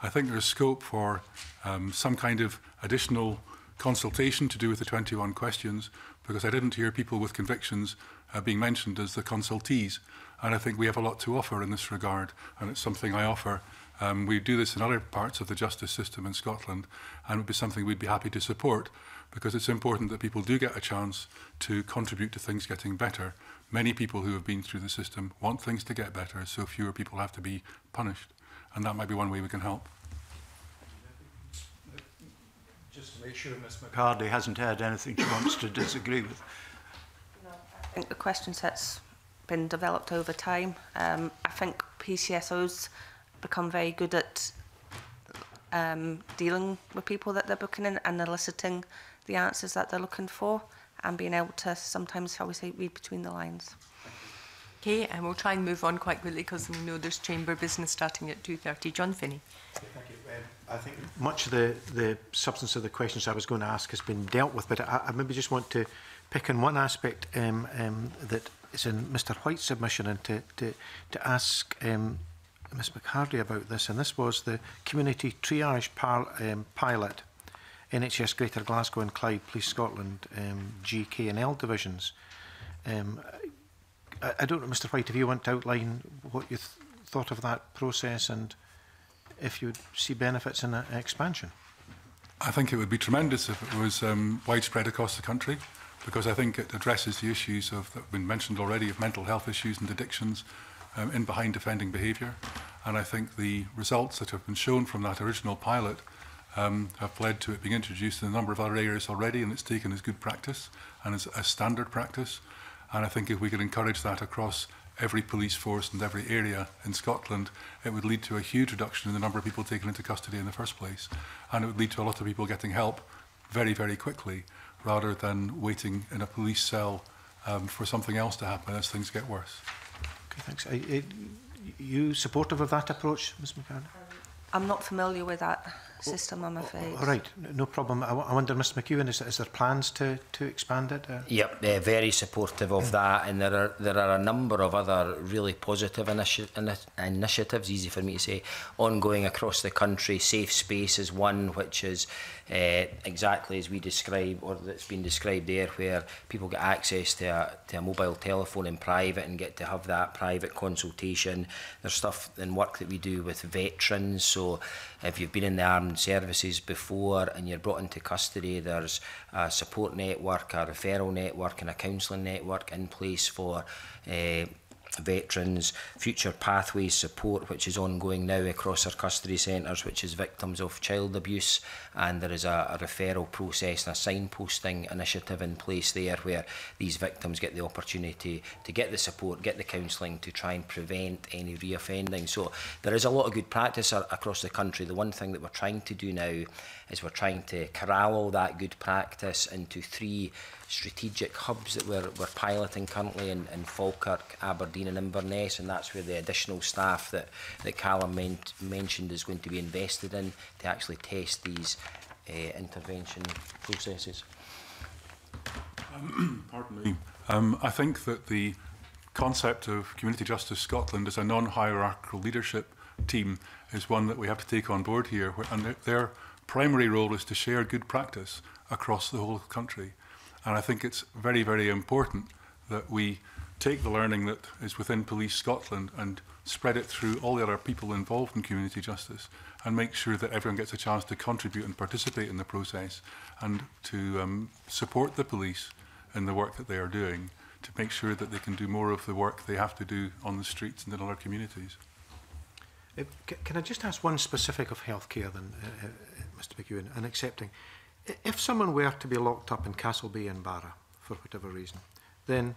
I think there's scope for um, some kind of additional consultation to do with the 21 questions because I didn't hear people with convictions uh, being mentioned as the consultees. And I think we have a lot to offer in this regard, and it's something I offer. Um, we do this in other parts of the justice system in Scotland, and it would be something we'd be happy to support because it's important that people do get a chance to contribute to things getting better. Many people who have been through the system want things to get better, so fewer people have to be punished and that might be one way we can help. Just to make sure Ms McCardy hasn't had anything she wants to disagree with. No, I think the question set's been developed over time. Um, I think PCSOs become very good at um, dealing with people that they're booking in and eliciting the answers that they're looking for and being able to sometimes, shall we say, read between the lines. Okay, and we'll try and move on quite quickly because we know there's chamber business starting at 2.30. John Finney. Okay, thank you. Um, I think much of the, the substance of the questions I was going to ask has been dealt with, but I, I maybe just want to pick on one aspect um, um, that is in Mr White's submission and to, to, to ask um, Ms McHardy about this, and this was the community triage par, um, pilot, NHS Greater Glasgow and Clyde Police Scotland um, GK and L divisions. Um, I, I don't know, Mr. White, if you want to outline what you th thought of that process and if you see benefits in an expansion. I think it would be tremendous if it was um, widespread across the country because I think it addresses the issues of, that have been mentioned already of mental health issues and addictions um, in behind offending behaviour. And I think the results that have been shown from that original pilot um, have led to it being introduced in a number of other areas already and it's taken as good practice and as a standard practice. And I think if we could encourage that across every police force and every area in Scotland, it would lead to a huge reduction in the number of people taken into custody in the first place. And it would lead to a lot of people getting help very, very quickly rather than waiting in a police cell um, for something else to happen as things get worse. Okay, thanks. Are, are you supportive of that approach, Ms McCann? Um, I'm not familiar with that system, I'm afraid. All right, no problem. I, I wonder, Mr McEwen, is, is there plans to, to expand it? Or? Yep, they're very supportive of yeah. Mm. that, and there are there are a number of other really positive initi initiatives, easy for me to say, ongoing across the country. Safe Space is one which is uh, exactly as we describe, or that's been described there, where people get access to a, to a mobile telephone in private and get to have that private consultation. There's stuff and work that we do with veterans, so if you've been in the armed um, services before and you're brought into custody, there's a support network, a referral network and a counselling network in place for uh, veterans, future pathways support, which is ongoing now across our custody centres, which is victims of child abuse. And there is a, a referral process and a signposting initiative in place there where these victims get the opportunity to get the support, get the counselling to try and prevent any reoffending. So there is a lot of good practice across the country. The one thing that we're trying to do now is we're trying to corral all that good practice into three strategic hubs that we're, we're piloting currently in, in Falkirk, Aberdeen and Inverness and that's where the additional staff that, that Callum men mentioned is going to be invested in to actually test these uh, intervention processes. Um, pardon me. Um, I think that the concept of Community Justice Scotland as a non-hierarchical leadership team is one that we have to take on board here. And their primary role is to share good practice across the whole country. And I think it's very, very important that we take the learning that is within Police Scotland and spread it through all the other people involved in community justice and make sure that everyone gets a chance to contribute and participate in the process and to um, support the police in the work that they are doing to make sure that they can do more of the work they have to do on the streets and in other communities. Uh, can I just ask one specific of healthcare then, uh, uh, Mr McEwen, and accepting. If someone were to be locked up in Castlebay and Barra, for whatever reason, then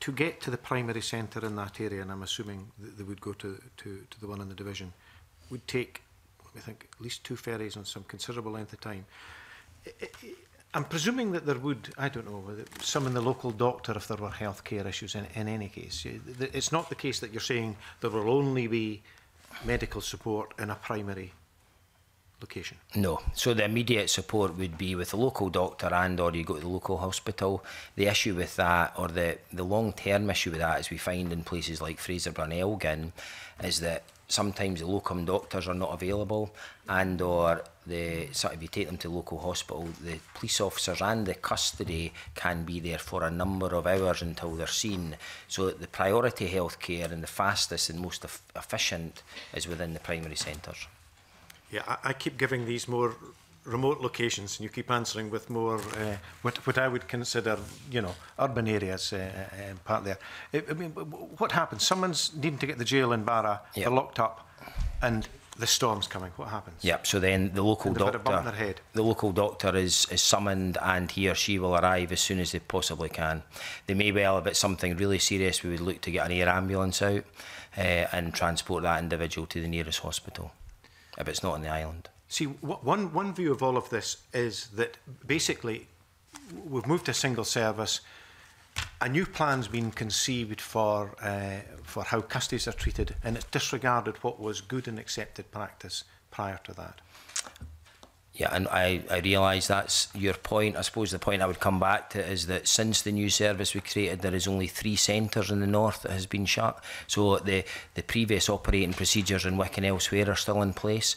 to get to the primary centre in that area, and I'm assuming that they would go to, to, to the one in the division, would take, I think, at least two ferries on some considerable length of time. I'm presuming that there would, I don't know, some in the local doctor if there were healthcare issues in, in any case. It's not the case that you're saying there will only be medical support in a primary location? No. So the immediate support would be with the local doctor and or you go to the local hospital. The issue with that or the, the long term issue with that as we find in places like Fraserburn Elgin is that sometimes the locum doctors are not available and or the sort of you take them to the local hospital the police officers and the custody can be there for a number of hours until they're seen so the priority healthcare and the fastest and most efficient is within the primary centres Yeah, I, I keep giving these more remote locations, and you keep answering with more uh, what what I would consider, you know, urban areas. Uh, uh, um, part there, I, I mean, what happens? Someone's needing to get the jail in Barra. Yep. They're locked up, and the storm's coming. What happens? Yep. So then the local doctor, the local doctor is, is summoned, and he or she will arrive as soon as they possibly can. They may well, if it's something really serious, we would look to get an air ambulance out uh, and transport that individual to the nearest hospital if it's not on the island. See, one, one view of all of this is that basically we've moved to single service. A new plan's been conceived for, uh, for how custodies are treated, and it's disregarded what was good and accepted practice prior to that. Yeah, and I, I realise that's your point. I suppose the point I would come back to is that since the new service we created, there is only three centres in the north that has been shut. So the, the previous operating procedures in Wick and elsewhere are still in place.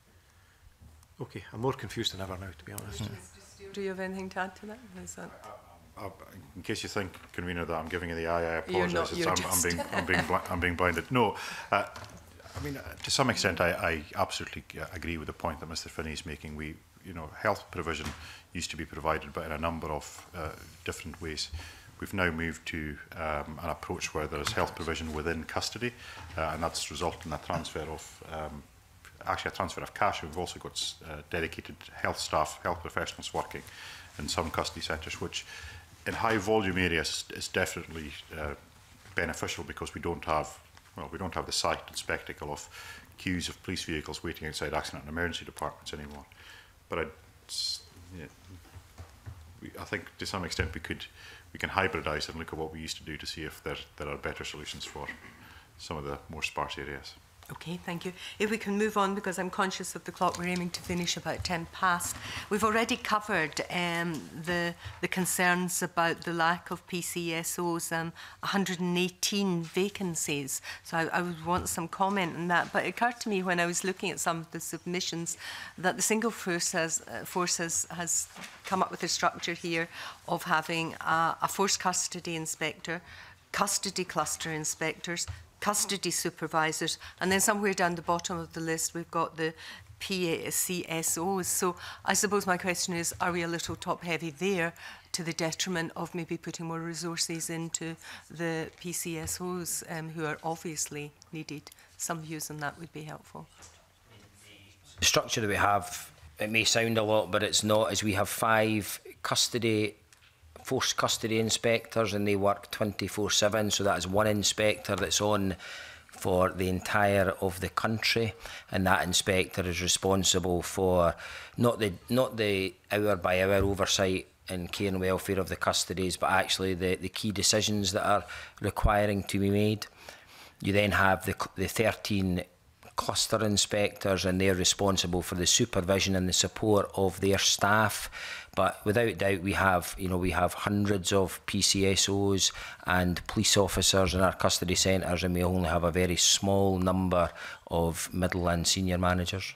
Okay, I'm more confused than ever now, to be honest. Do you have anything to add to that? that... in case you think, convener, that I'm giving you the eye, I apologise. I'm, I'm, being, I'm being, I'm being blinded. No, uh, I mean, uh, to some extent, I, I absolutely agree with the point that Mr. Finney is making. We you know, health provision used to be provided, but in a number of uh, different ways. We've now moved to um, an approach where there is health provision within custody, uh, and that's resulted in a transfer of, um, actually a transfer of cash. We've also got uh, dedicated health staff, health professionals working in some custody centres, which in high volume areas is definitely uh, beneficial because we don't have, well, we don't have the sight and spectacle of queues of police vehicles waiting outside accident and emergency departments anymore but I, yeah, I think to some extent we could we can hybridize and look at what we used to do to see if there there are better solutions for some of the more sparse areas. Okay, thank you. If we can move on, because I'm conscious of the clock, we're aiming to finish about 10 past. We've already covered um, the, the concerns about the lack of PCSOs, um, and 118 vacancies. So I, I, would want some comment on that. But it occurred to me when I was looking at some of the submissions that the single force has, uh, force has, has come up with a structure here of having a, a force custody inspector, custody cluster inspectors, custody supervisors, and then somewhere down the bottom of the list, we've got the PACSOs. So I suppose my question is, are we a little top-heavy there to the detriment of maybe putting more resources into the PCSOs um, who are obviously needed? Some views on that would be helpful. The structure that we have, it may sound a lot, but it's not, as we have five custody force custody inspectors and they work 24-7, so that is one inspector that's on for the entire of the country and that inspector is responsible for not the not the hour by hour oversight and care and welfare of the custodies but actually the, the key decisions that are requiring to be made. You then have the, the 13 cluster inspectors and they're responsible for the supervision and the support of their staff. But without doubt, we have you know we have hundreds of PCSOs and police officers in our custody centres, and we only have a very small number of middle and senior managers.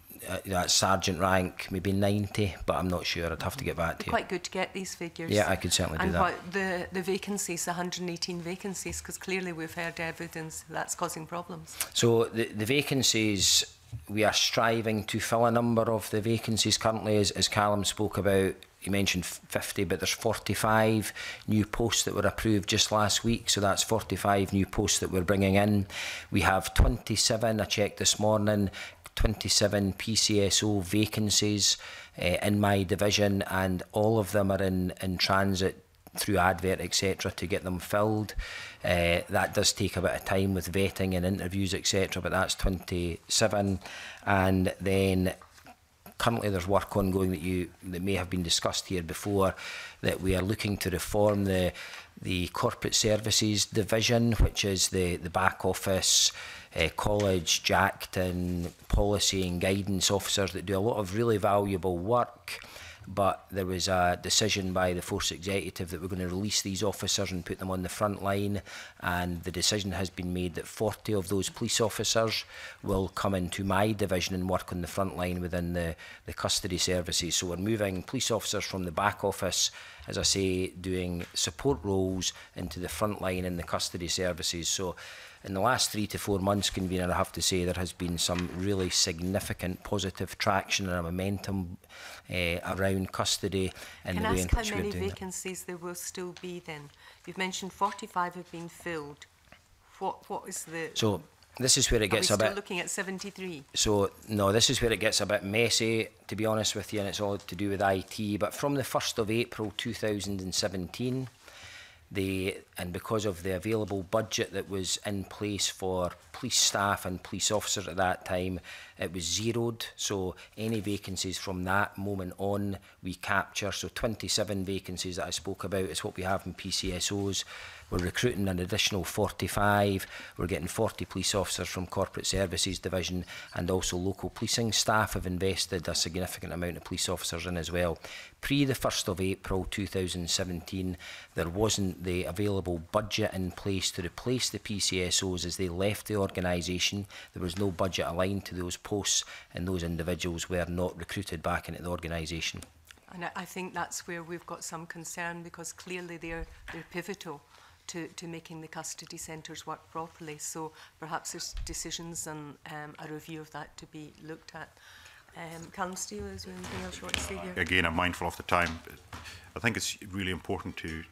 Uh, sergeant rank, maybe 90, but I'm not sure. I'd have to get back to you. Quite good to get these figures. Yeah, I could certainly and do that. And the, the vacancies, 118 vacancies, because clearly we've heard evidence that's causing problems. So the, the vacancies we are striving to fill a number of the vacancies currently, as, as Callum spoke about. You mentioned 50, but there's 45 new posts that were approved just last week, so that's 45 new posts that we're bringing in. We have 27, I checked this morning, 27 PCSO vacancies uh, in my division, and all of them are in, in transit through advert etc to get them filled. Uh, that does take a bit of time with vetting and interviews etc. But that's 27, and then currently there's work ongoing that you that may have been discussed here before that we are looking to reform the the corporate services division, which is the the back office. Uh, college, Jackton, policy and guidance officers that do a lot of really valuable work but there was a decision by the force executive that we're going to release these officers and put them on the front line and the decision has been made that 40 of those police officers will come into my division and work on the front line within the, the custody services. So we're moving police officers from the back office, as I say, doing support roles into the front line in the custody services. So in the last three to four months, convener, I have to say there has been some really significant positive traction and momentum uh, around custody. And Can I ask how many vacancies there will still be then? You've mentioned 45 have been filled. What, what is the... So, this is where it gets Are we a still bit looking at 73 so no this is where it gets a bit messy to be honest with you and it's all to do with IT but from the 1st of April 2017 the and because of the available budget that was in place for police staff and police officers at that time, it was zeroed. So any vacancies from that moment on, we capture. So 27 vacancies that I spoke about is what we have in PCSOs. We're recruiting an additional 45. We're getting 40 police officers from Corporate Services Division and also local policing staff have invested a significant amount of police officers in as well. Pre the 1st of April 2017, there wasn't the available available budget in place to replace the PCSOs as they left the organisation. There was no budget aligned to those posts and those individuals were not recruited back into the organisation. And I think that's where we've got some concern because clearly they're, they're pivotal to, to making the custody centres work properly. So perhaps there's decisions and um, a review of that to be looked at. Um, Callum Steele, is there anything else you want to say here? Again, I'm mindful of the time. I think it's really important to,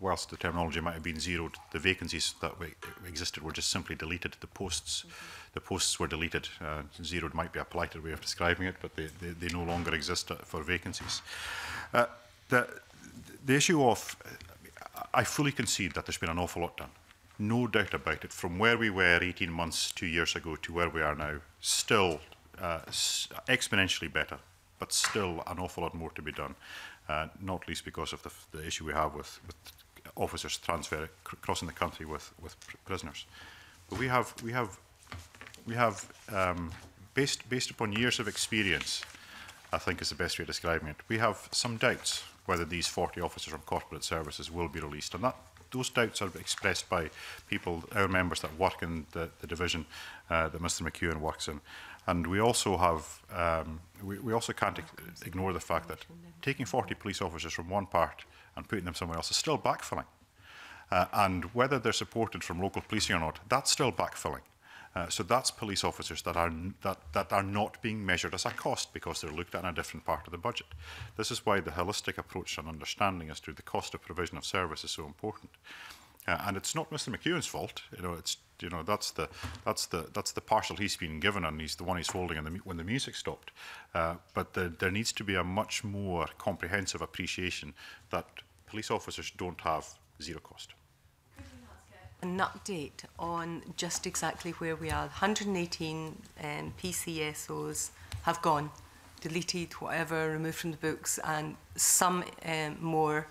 whilst the terminology might have been zeroed, the vacancies that existed were just simply deleted. The posts, the posts were deleted. Uh, zeroed might be a politer way of describing it, but they, they, they no longer exist uh, for vacancies. Uh, the, the issue of, I fully concede that there's been an awful lot done. No doubt about it. From where we were 18 months, two years ago, to where we are now, still uh, exponentially better, but still an awful lot more to be done uh, not least because of the, the issue we have with, with officers transfer crossing the country with, with pr prisoners. But we have, we have, we have um, based, based upon years of experience, I think is the best way of describing it, we have some doubts whether these 40 officers from corporate services will be released. And that those doubts are expressed by people, our members that work in the, the division uh, that Mr McEwen works in. And we also have, um, we, we also can't ignore the fact that taking 40 police officers from one part and putting them somewhere else is still backfilling. Uh, and whether they're supported from local policing or not, that's still backfilling. Uh, so that's police officers that are that that are not being measured as a cost because they're looked at in a different part of the budget. This is why the holistic approach and understanding as to the cost of provision of service is so important. Uh, and it's not Mr. McEwen's fault. You know, it's You know, that's the that's the that's the partial he's been given, and he's the one he's holding. And the, when the music stopped, uh, but the, there needs to be a much more comprehensive appreciation that police officers don't have zero cost. An update on just exactly where we are. 118 um, PCSOs have gone, deleted, whatever, removed from the books, and some um, more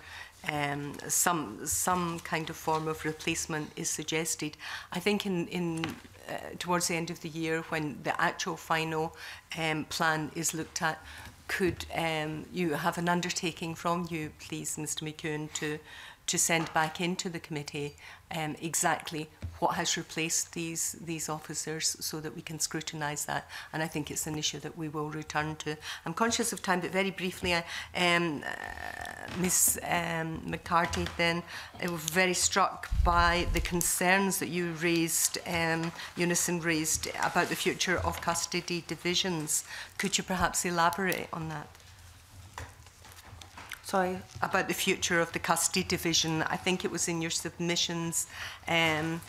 um, some some kind of form of replacement is suggested. I think in in uh, towards the end of the year, when the actual final um, plan is looked at, could um, you have an undertaking from you, please, Mr. McCune, to to send back into the committee um, exactly what has replaced these these officers so that we can scrutinise that. And I think it's an issue that we will return to. I'm conscious of time, but very briefly, I, uh, um, uh, Ms um, mccarty then, I was very struck by the concerns that you raised, um, Unison raised, about the future of custody divisions. Could you perhaps elaborate on that? Sorry. About the future of the custody division. I think it was in your submissions, um,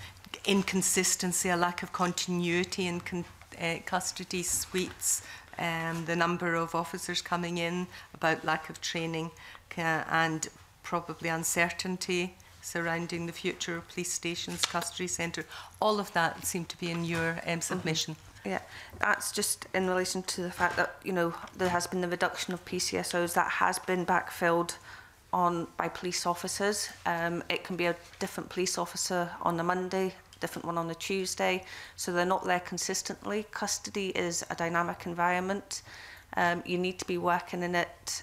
inconsistency, a lack of continuity in con uh, custody suites, um, the number of officers coming in, about lack of training uh, and probably uncertainty surrounding the future of police stations, custody centre. All of that seemed to be in your um, mm-hmm. submission. Mm Yeah, that's just in relation to the fact that, you know, there has been the reduction of PCSOs that has been backfilled on by police officers. Um, it can be a different police officer on the Monday, different one on the Tuesday, so they're not there consistently. Custody is a dynamic environment. Um, you need to be working in it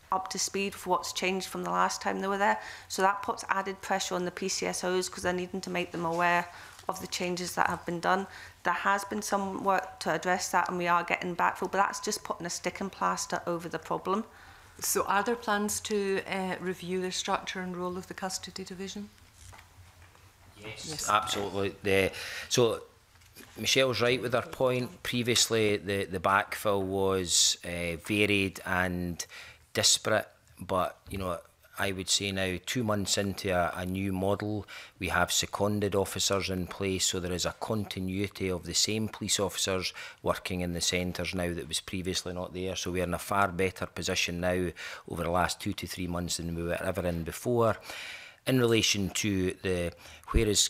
up to speed for what's changed from the last time they were there. So that puts added pressure on the PCSOs because they're needing to make them aware of the changes that have been done. There has been some work to address that and we are getting backfill, but that's just putting a stick and plaster over the problem. So are there plans to uh, review the structure and role of the custody division? Yes, yes. absolutely. The, so Michelle's right with her point. Previously, the, the backfill was uh, varied and disparate, but you know I would say now, two months into a, a new model, we have seconded officers in place, so there is a continuity of the same police officers working in the centres now that was previously not there. So we are in a far better position now over the last two to three months than we were ever in before. In relation to the where is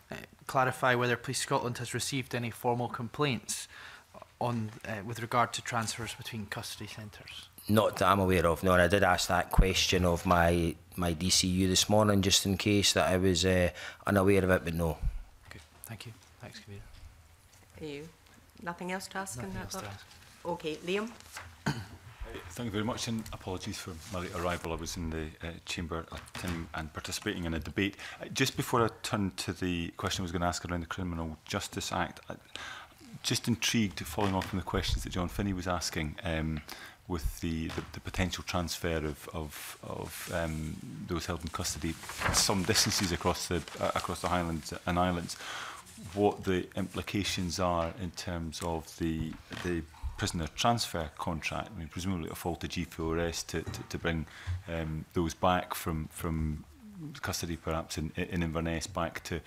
uh, clarify whether Police Scotland has received any formal complaints on uh, with regard to transfers between custody centres? Not that I'm aware of, no. And I did ask that question of my my DCU this morning, just in case that I was uh, unaware of it, but no. Good, thank you. Thanks, Camilla. you? Nothing else to ask Nothing in that box? Okay, Liam. Thank you very much and apologies for my late arrival. I was in the uh, chamber attending and participating in a debate. Uh, just before I turn to the question I was going to ask around the Criminal Justice Act, I, just intrigued following on from the questions that John Finney was asking um, with the, the, the potential transfer of, of, of um, those held in custody some distances across the, uh, across the Highlands and Islands, what the implications are in terms of the, the prisoner transfer contract. I mean, presumably a fault to G4S to, to, to bring um, those back from, from custody perhaps in, in Inverness back to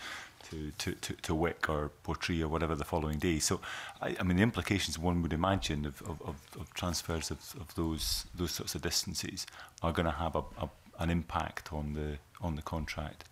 to, to, to, to Wick or Portree or whatever the following day. So, I, I mean, the implications one would imagine of, of, of, of transfers of, of those those sorts of distances are going to have a, a, an impact on the on the contract.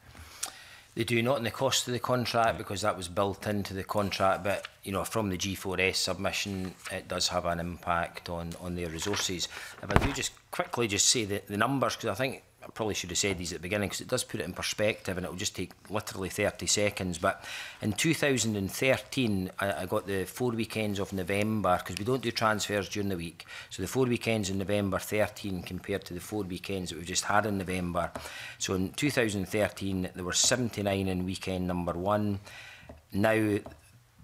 They do not in the cost of the contract right. because that was built into the contract. But you know, from the G4S submission, it does have an impact on on their resources. If I do just quickly just say the, the numbers because I think I probably should have said these at the beginning because it does put it in perspective and it'll just take literally 30 seconds. But in 2013, I, I got the four weekends of November because we don't do transfers during the week. So the four weekends in November 13 compared to the four weekends that we've just had in November. So in 2013, there were 79 in weekend number one. Now,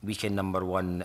weekend number one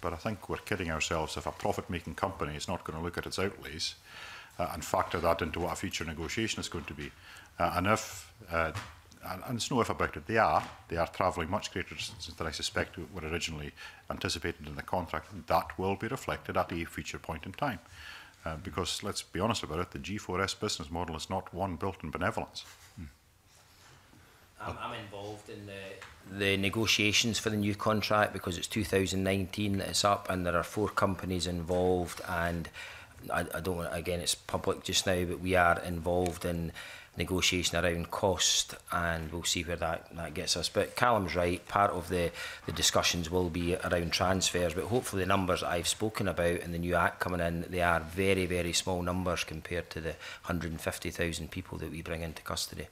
But I think we're kidding ourselves if a profit-making company is not going to look at its outlays uh, and factor that into what a future negotiation is going to be. Uh, and if uh, and, and it's no if about it, they are, they are travelling much greater distances than I suspect were originally anticipated in the contract. That will be reflected at a future point in time. Uh, because let's be honest about it, the G4S business model is not one built in benevolence. Hmm. I'm, I'm involved in the, the negotiations for the new contract because it's 2019 that it's up and there are four companies involved and I, I don't want again it's public just now but we are involved in negotiation around cost and we'll see where that, that gets us. But Callum's right, part of the, the discussions will be around transfers, but hopefully the numbers I've spoken about in the new Act coming in, they are very, very small numbers compared to the 150,000 people that we bring into custody.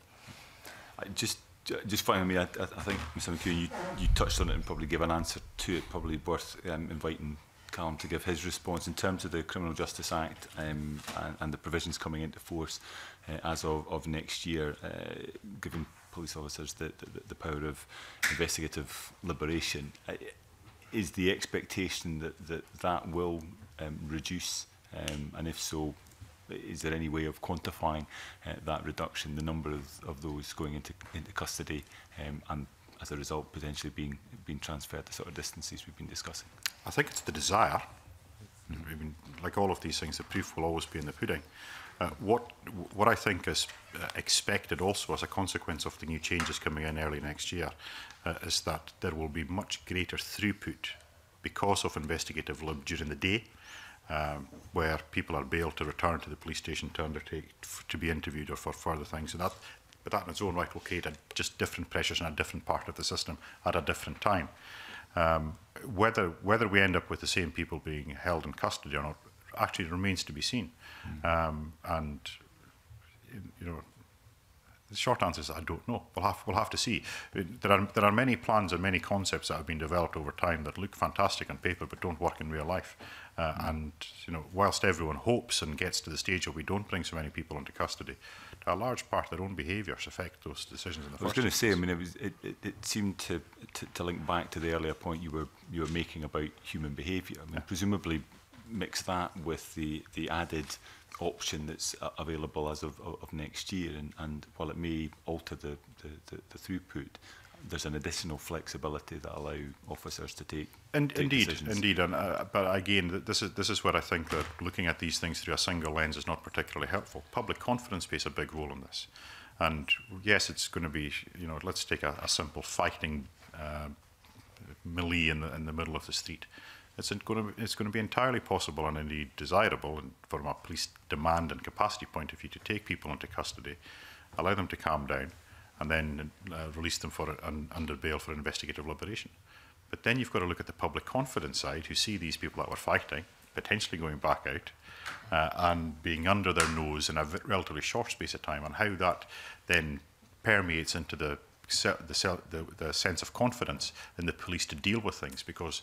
I Just just finally, I, I, I think, Mr McEwen, you, you touched on it and probably gave an answer to it, probably worth um, inviting Callum to give his response in terms of the Criminal Justice Act um, and, and the provisions coming into force uh, as of, of next year, uh, giving police officers the, the, the power of investigative liberation. Uh, is the expectation that that, that will um, reduce? Um, and if so, is there any way of quantifying uh, that reduction, the number of, of those going into, into custody um, and as a result potentially being being transferred the sort of distances we've been discussing? I think it's the desire. Mm -hmm. I mean, like all of these things, the proof will always be in the pudding. Uh, what what I think is uh, expected also as a consequence of the new changes coming in early next year uh, is that there will be much greater throughput because of investigative lib during the day, um, where people are bailed to return to the police station to undertake to be interviewed or for further things. and that, but that in its own right will create a, just different pressures in a different part of the system at a different time. Um, whether whether we end up with the same people being held in custody or not actually remains to be seen. Mm. Um, and, you know, the short answer is I don't know. We'll have, we'll have to see. There are, there are many plans and many concepts that have been developed over time that look fantastic on paper but don't work in real life. Uh, mm. And, you know, whilst everyone hopes and gets to the stage where we don't bring so many people into custody, a large part of their own behaviours affect those decisions in the I was going to say, I mean, it, was, it, it, it seemed to, to, to link back to the earlier point you were, you were making about human behaviour. I mean, yeah. presumably mix that with the, the added option that's uh, available as of, of next year. And, and while it may alter the, the, the, the throughput, there's an additional flexibility that allow officers to take, and, take indeed, decisions. Indeed, and, uh, but again, this is, this is where I think that looking at these things through a single lens is not particularly helpful. Public confidence plays a big role in this. And yes, it's going to be, you know, let's take a, a simple fighting uh, melee in the, in the middle of the street. Uh, it's going to it's going to be entirely possible and indeed desirable, and from a police demand and capacity point of view, to take people into custody, allow them to calm down, and then uh, release them for an under bail for investigative liberation. But then you've got to look at the public confidence side, who see these people that were fighting potentially going back out uh, and being under their nose in a relatively short space of time, and how that then permeates into the the, the, the sense of confidence in the police to deal with things because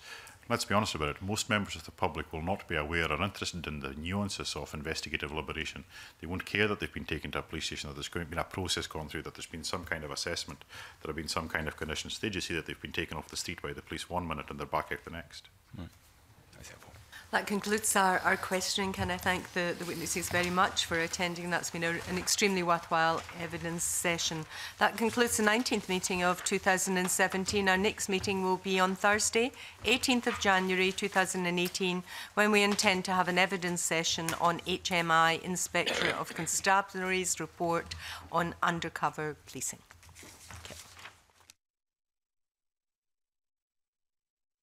Let's be honest about it, most members of the public will not be aware or interested in the nuances of investigative liberation. They won't care that they've been taken to a police station, that there's been a process gone through, that there's been some kind of assessment, there have been some kind of conditions. They just see that they've been taken off the street by the police one minute and they're back out the next. Right. Hmm. That's helpful. That concludes our, our questioning. Can I thank the, the witnesses very much for attending? That's been a, an extremely worthwhile evidence session. That concludes the 19th meeting of 2017. Our next meeting will be on Thursday, 18th of January 2018, when we intend to have an evidence session on HMI Inspector of Constabulary's report on undercover policing.